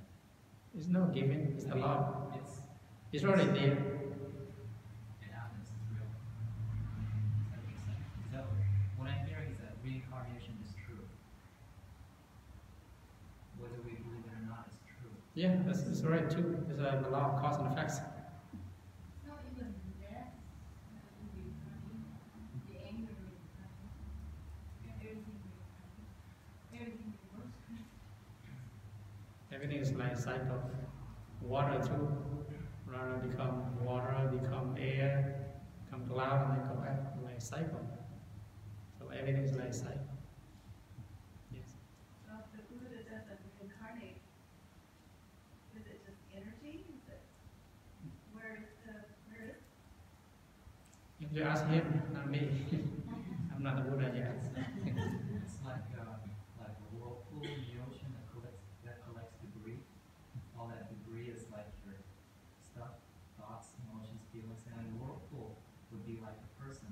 It's no given. It's the law. It's, It's already there. it happens, it's real. Does that make sense? Is that, what I'm hearing is that reincarnation is true. Whether we believe it or not is true. Yeah, that's, that's right too. It's a law of cause and effects. Everything is like cycle. Water too. Water become water, become air, become cloud, and then go back like cycle. So everything is like cycle. Yes. So if the Buddha doesn't reincarnate, is it just energy? Is it, where is the, where is If you ask him, not me. I'm not the Buddha yet. It's like, uh, like a whirlpool in the ocean that collects, that collects debris. All that debris is like your stuff, thoughts, emotions, feelings, and a whirlpool would be like a person.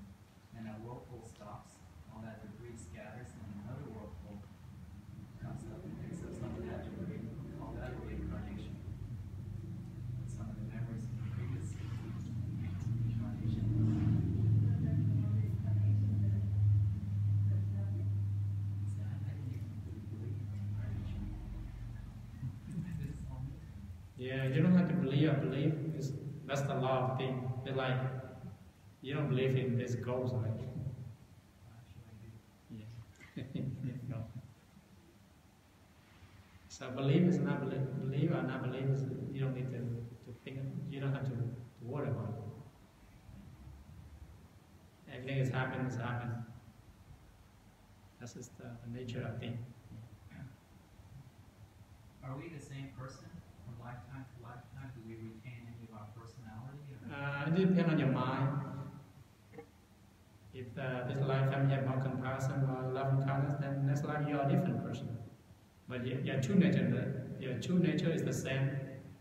And that whirlpool stops, all that debris scatters, and another whirlpool comes up and picks up some of that debris. We Call that reincarnation. With some of the memories of the previous Yeah, you don't have to believe or believe. It's, that's the law of thing. It's like you don't believe in this ghost, right? Actually, do. Yeah. no. So believe is not believe, believe or not believe is you don't need to, to think. You don't have to, to worry about it. Everything is happening is happening. That's just the, the nature of things. Are we the same person from lifetime to lifetime? Do we retain any of our personality? Uh, it depends on your mind. If uh, this lifetime you have more compassion or love and kindness, then next life you are a different person. But your, your true nature, your true nature is the same,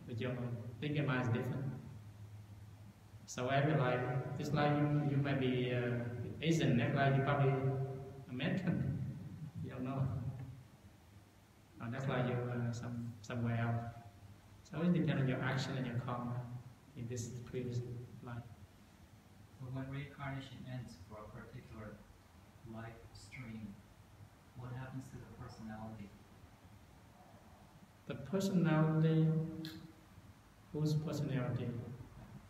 but your thinking mind is different. So every life, this life you, you might be uh, Asian, next life you probably American. You don't know. Next life you uh, some somewhere else. So it depends on your action and your karma in this previous life. So when reincarnation ends for a particular life stream, what happens to the personality? The personality, whose personality?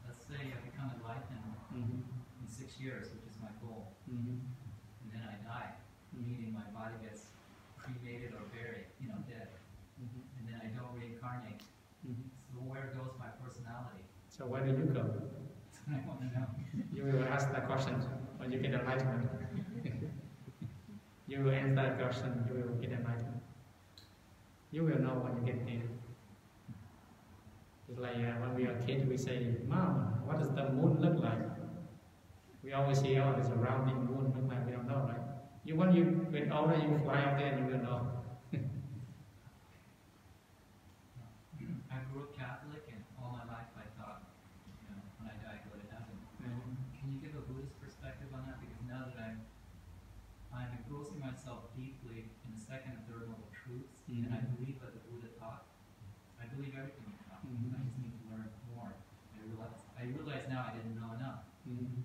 Let's say I become enlightened Mm-hmm. in six years, which is my goal, Mm-hmm. and then I die, meaning my body gets cremated or buried, you know, dead, Mm-hmm. and then I don't reincarnate. Mm-hmm. So where goes my personality? So where do you go? I want to know. You will ask that question when you get enlightenment. you will answer that question, you will get enlightenment. You will know when you get there. It's like uh, when we are kids, we say, Mom, what does the moon look like? We always hear, oh, there's a rounding moon look like, we don't know, right? You, when you get older, you fly out there and you will know. I grew up Catholic, and all my life I thought, you know, when I die, I go to heaven. Can you give a Buddhist perspective on that? Because now that I'm, I'm engrossing myself deeply in the second and third level truths, and I believe what the Buddha taught. I believe everything he taught. Mhm. I just need to learn more. I realize, I realize now I didn't know enough. Mhm.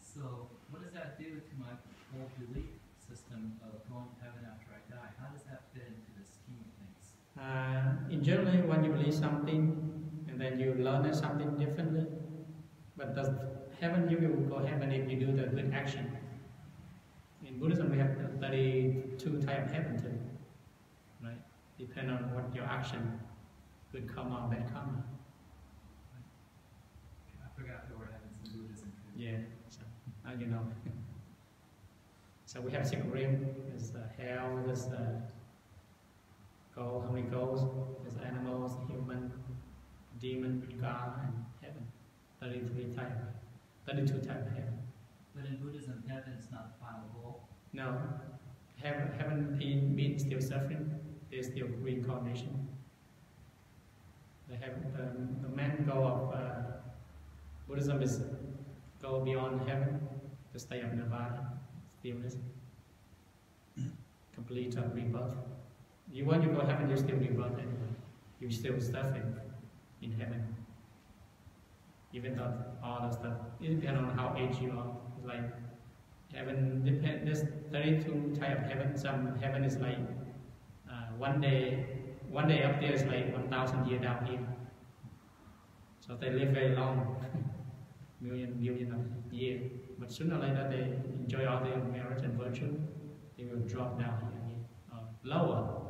So, what does that do to my whole belief system of going to heaven after I die? How does that fit into the scheme of things? Uh, in general, when you believe something and then you learn something differently, but does heaven you will go heaven if you do the good action. In Buddhism, we have 32 type of heaven too? Depend on what your action, good karma or bad karma. I forgot were heavens in Buddhism. Yeah, so now you know. so we have six realms. There's uh, hell, there's uh, gold, how many ghosts? There's animals, human, demon, God, and heaven. 33 type, 32 type of heaven. But in Buddhism, heaven is not the final goal. No, heaven, heaven mean- means still suffering. There's still reincarnation. The um, the main goal of uh, Buddhism is go beyond heaven, the state of nirvana, stillness, complete uh, rebirth. You want to go heaven, you still rebirth anyway. You still suffering in heaven. Even though all the stuff, it depends on how age you are. Like heaven depend. There's 32 type of heaven. Some heaven is like one day, one day up there is like 1,000 years down here. So they live very long, million, billion of years. But sooner or later they enjoy all their merit and virtue. They will drop down here, uh, lower.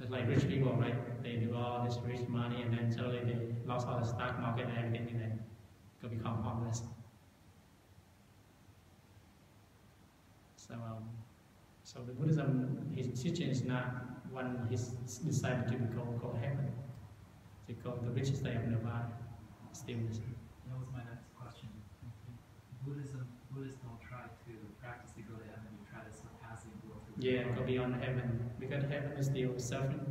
It's like rich people, right? They do all this rich money and then suddenly they lost all the stock market and everything and then go become homeless. So, um, so the Buddhism, his teaching is not one his decided to go go heaven, to go the richest state of nirvana, stillness. That was my next question. Buddhism, Buddhists don't try to practice to go to heaven, you try to surpass it. Yeah, go beyond heaven because heaven is still suffering.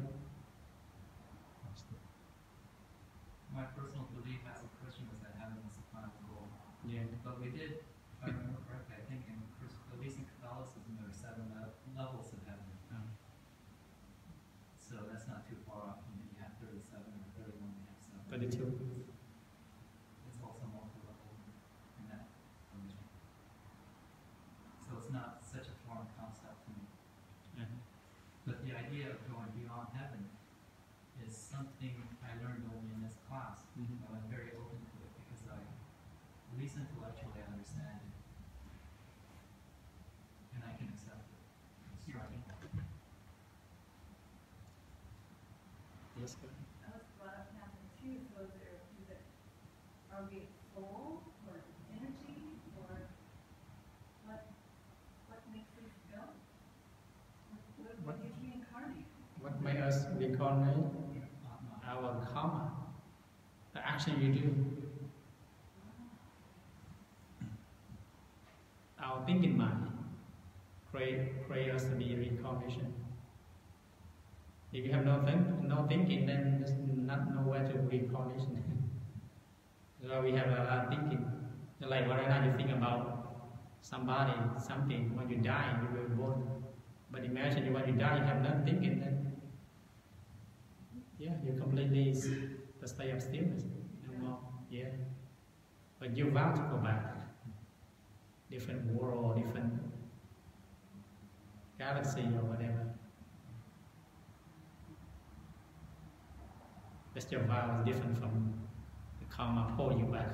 My personal belief as a Christian was that heaven was the final goal. Yeah. But we did, if I remember correctly, I think in Chris- at least in Catholicism, there are seven le- levels of heaven. Um, So that's not too far off. You have thirty-seven or thirty-one, we have seven. 32. It's also multi-level in that religion. So it's not such a foreign concept to me. Uh-huh. But the idea of going beyond heaven is some something I learned only in this class. Mhm. I was very open to it because I, at least intellectually, I understand it. And I can accept it. It's starting. Yes, go ahead. That was brought up happening too, so is there, is it, are we full or energy or what, what makes us go? What, what, what gives me incarnate? What makes us reincarnate? Our karma. The action you do. Our thinking mind create, create us to be reincarnation. If you have no think, no thinking, then there's not nowhere to reincarnation. so we have a lot of thinking. Like right now you think about somebody, something. When you die, you will born. But imagine when you die, you have no thinking. Then yeah, you completely the state of stillness. No more. Yeah. But you vow to go back. Different world, different galaxy or whatever. That's your vow different from the karma pull you back.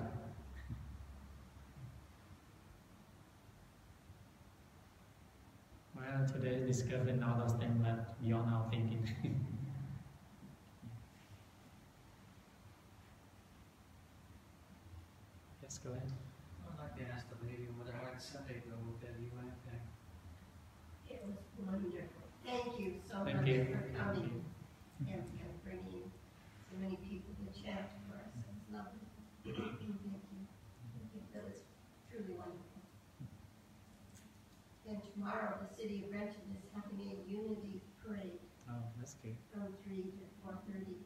Well, today discovering all those things that beyond our thinking. yes, go ahead. I'd like to ask the lady what I did Sunday go with that UN thing? It was wonderful. Thank you so much Thank you. for Thank coming you. and, and bringing so many people to chat for us. It's lovely. Thank you. Thank you. That was truly wonderful. And tomorrow, the city of Renton is having a unity parade Oh, that's good. from three to four thirty.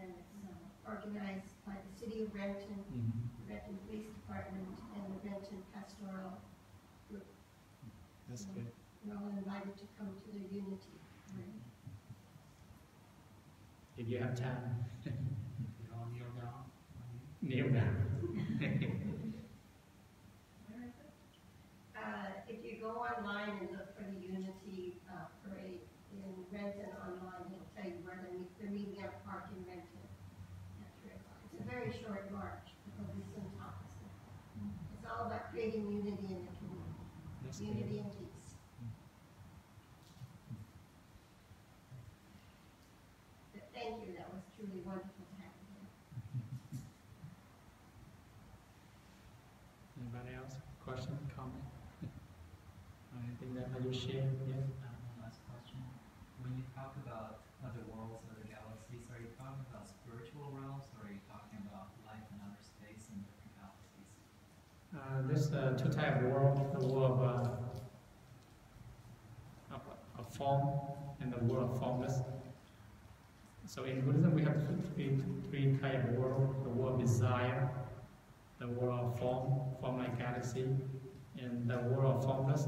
And it's uh, organized by the city of Renton, Mhm. the Renton Police Department, and the Renton Pastoral Group. That's So good. You're all invited to come to the unity parade. If you have time, You all kneel down? kneel down. Where is it? Uh, if you go online and look for the Unity, uh, parade in Renton online, it'll tell you where they're, meet- they're meeting at Park in Renton at three o'clock. It's a very short march, because it's in Thompson. It's all about creating unity in the community, That's good. unity peace. But thank you, that was truly wonderful to have you here. Anybody else? Question, comment? That you share? Yes. Uh, one last question. When you talk about other worlds, other galaxies, are you talking about spiritual realms or are you talking about life in outer space and different galaxies? Uh, there's uh, two type of world, the world of, uh, of, of form and the world of formless. So in Buddhism we have three, three type of world, the world of desire, the world of form, form like galaxy, and the world of formless,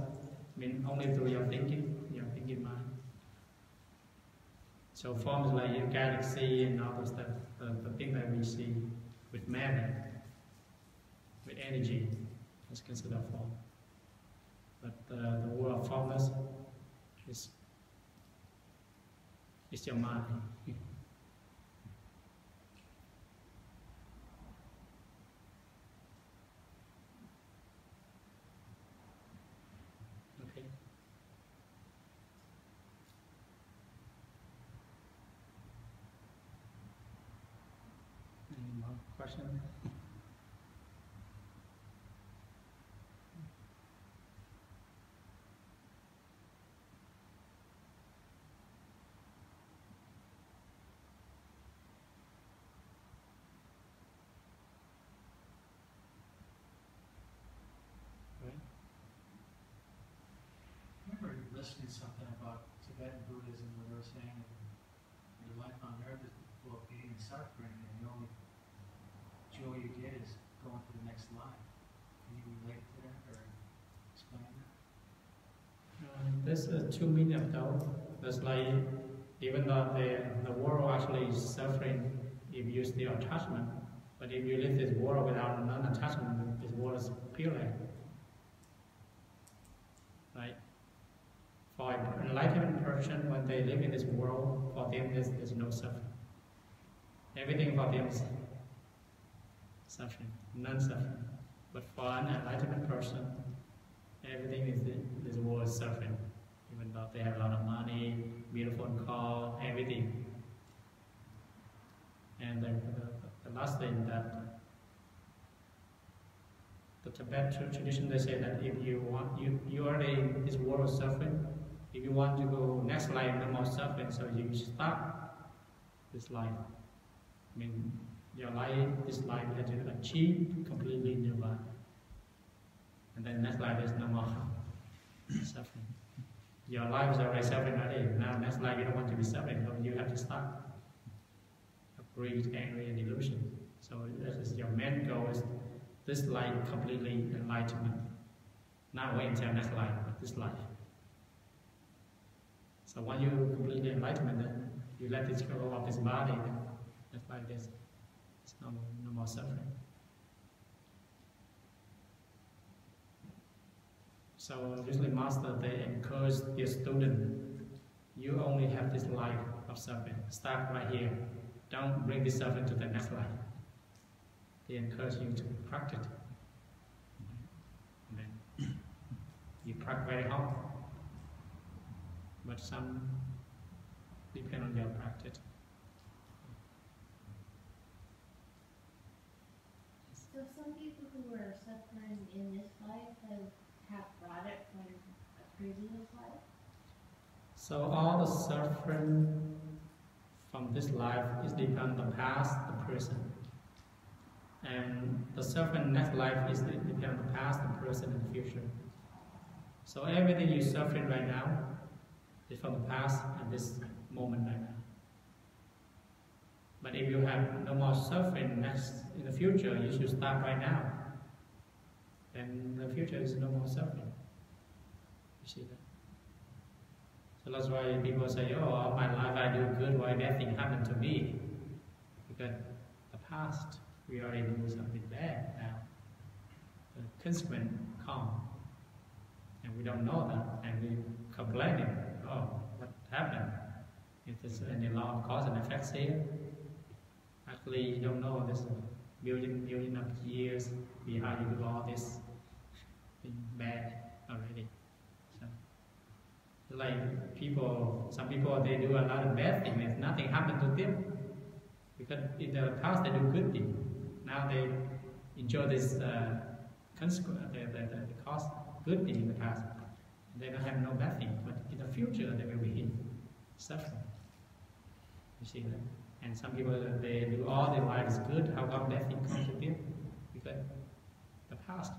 I mean only through your thinking, your thinking mind. So forms like your galaxy and all those stuff, the, the thing that we see with matter, with energy, is considered form. But uh, the world of formless is is your mind. okay. Remember listening something about Tibetan Buddhism where they were saying that your life on earth is full of pain and suffering joy you get is going to the next life. Can you relate to that or explain that? Um, there's uh, two meaning of Tao. There's like, even though the, the world actually is suffering if you still attachment, but if you live this world without non-attachment, this world is pure. Right? For an enlightened person, when they live in this world, for them there's, there's no suffering. Everything for them is suffering, non-suffering. But for an enlightened person, everything is this world is suffering. Even though they have a lot of money, beautiful car, everything. And the, the, the last thing that the Tibet tra- tradition they say that if you want you you already in this world of suffering, if you want to go next life no more suffering, so you stop this life. I mean your life this life has to achieve completely nirvana. And then next life is no more suffering. Your life is already suffering already. Now next life you don't want to be suffering, so you have to stop. Greed, angry, and delusion. So this is your main goal is this life completely enlightenment. Not wait until next life, but this life. So when you completely enlightenment, then you let this go of this body, then just like this, no, no more suffering. So usually master they encourage their student, you only have this life of suffering. Start right here. Don't bring this suffering to the next life. They encourage you to practice. And then you practice very hard. But some depend on your practice. So some people who are suffering in this life have, have brought it from a previous life? So all the suffering from this life is depend on the past, the present. And the suffering next life is depend on the past, the present, and the future. So everything you're suffering right now is from the past and this moment right now. But if you have no more suffering next in the future, you should start right now. Then the future is no more suffering. So that's why people say, oh, all my life I do good, why bad thing happened to me? Because the past, we already do something bad now. The consequence come. And we don't know that, and we complaining, oh, what happened? Is there any law of cause and effects here? Actually, you don't know this billion of years behind you do all this bad already. Like people, some people they do a lot of bad things and nothing happened to them because in the past they do good things. Now they enjoy this uh, consequence, the, the, the, the cause good thing in the past. They don't have no bad thing, but in the future they will be suffering. You see that? And some people they do all their lives good. How come bad thing comes to them? Because the past.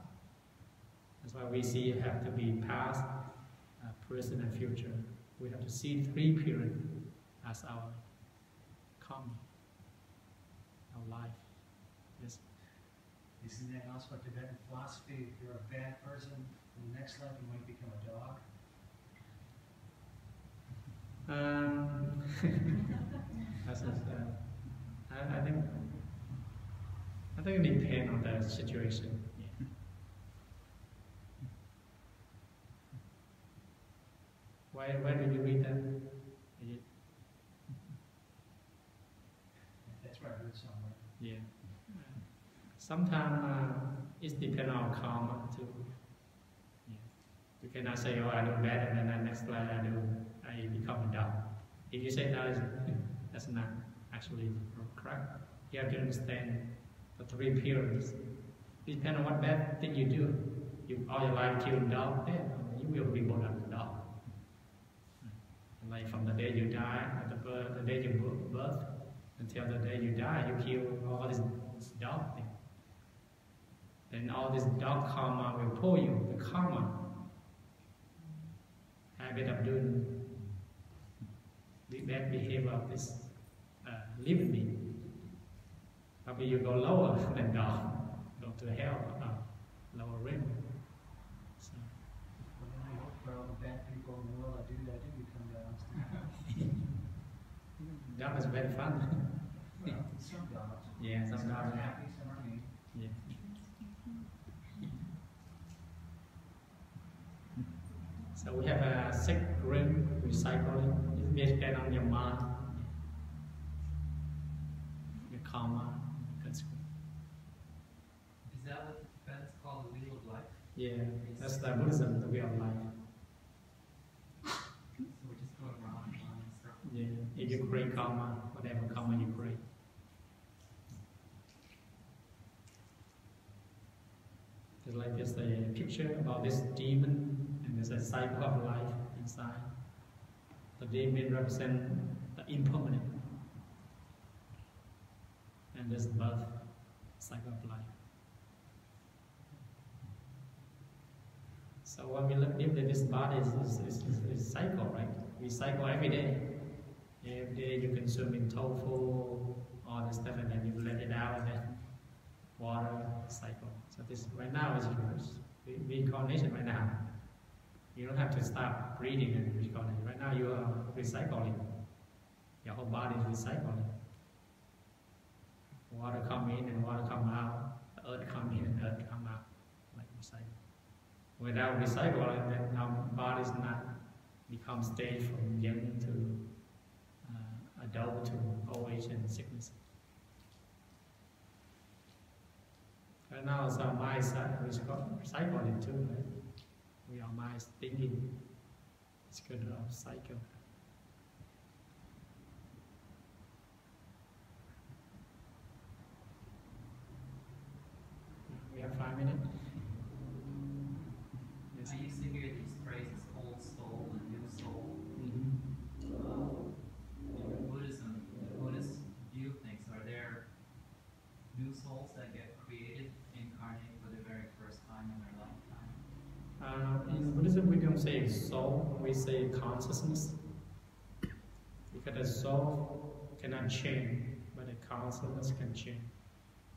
That's why we see have to be past, uh, present, and future. We have to see three periods as our karma, our life. Yes. Isn't that also what Tibetan philosophy? If you're a bad person, in the next life you might become a dog. Um, that's uh, I, I think I think it depends on the situation. Why why did you read that? It- That's where I heard somewhere. Yeah. Sometimes uh, it depends on karma too. Yeah. You cannot say, oh, I do bad and then the next life I do, I become a dog. If you say that, is, that's not actually correct. You have to understand the three periods. It depends on what bad thing you do. You all your life kill dog, then you will be born as a dog. Like from the day you die, at the, the day you birth, until the day you die, you kill all this dog thing. Then all this dog karma will pull you, the karma, habit of doing the bad behavior of this uh, living being. Probably you go lower than dog, go to hell, uh, lower realm. So, Well, then I hope for all the bad people in the world that do that do become dogs. Dog is very fun. Well, some yeah, some Some are happy, some are mean. Yeah. So we have a six group recycling. It depends on your mind. your karma. That's Is that what the Tibetans call the wheel of life? yeah, that's the Buddhism, the way of life. So we're just going round and round in you create karma, whatever karma you create. It's like there's a picture about this demon, and there's a cycle of life inside. The demon represents the impermanent, and this birth cycle of life. So when we look deep at this body is, is, is, is, is cycle, right? We cycle every day. Every day you consuming tofu, all this stuff, and then you let it out, and then water cycle. Oh, so this right now is yours. Re- Reincarnation right now. You don't have to stop breathing and reincarnation. Right now you are recycling. Your whole body is recycling. Water come in and water come out. The earth come in and earth come out. Like recycle. Without recycling, then our bodies not become stage from young to adult to old age and sickness. Right now, our mind side, recycling too, right? We are mind thinking. It's good of cycle. We have five minutes. Yes. I used to hear these phrases, old soul and new soul. Mhm. Uh, in Buddhism, the Buddhist view of things, are there new souls that get created, incarnate for the very first time in their lifetime? Uh, in Buddhism, we don't say soul, we say consciousness. Because the soul cannot change, but the consciousness can change.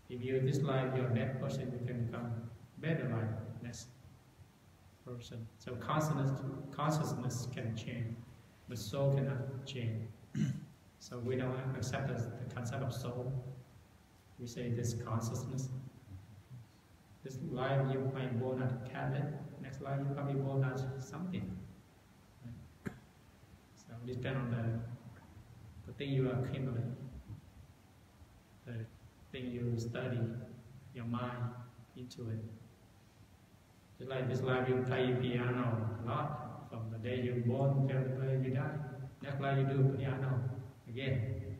If you dislike your bad person, you can become better like next person. So consciousness, consciousness can change, but soul cannot change. so we don't accept the concept of soul. We say this consciousness. This life you born as cat, next life you probably born as something. Right? So it depends on the the thing you accumulate, the thing you study, your mind into it. Just like this life you play piano a lot, from the day you're born till the day you die. Next life you do piano again.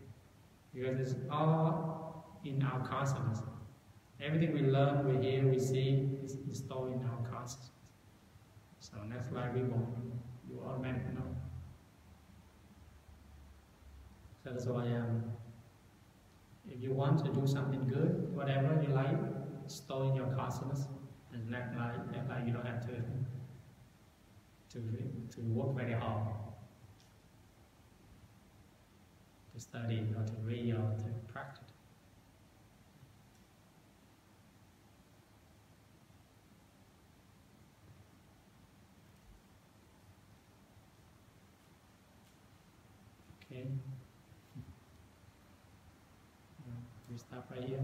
Because it's all in our consciousness. Everything we learn, we hear, we see is installed in our consciousness. So next life we born, you automatically know. So that's why um, if you want to do something good, whatever you like, store in your consciousness, and next life you don't have to to to work very hard to study or to read or to practice. Okay. Uh, We stop right here.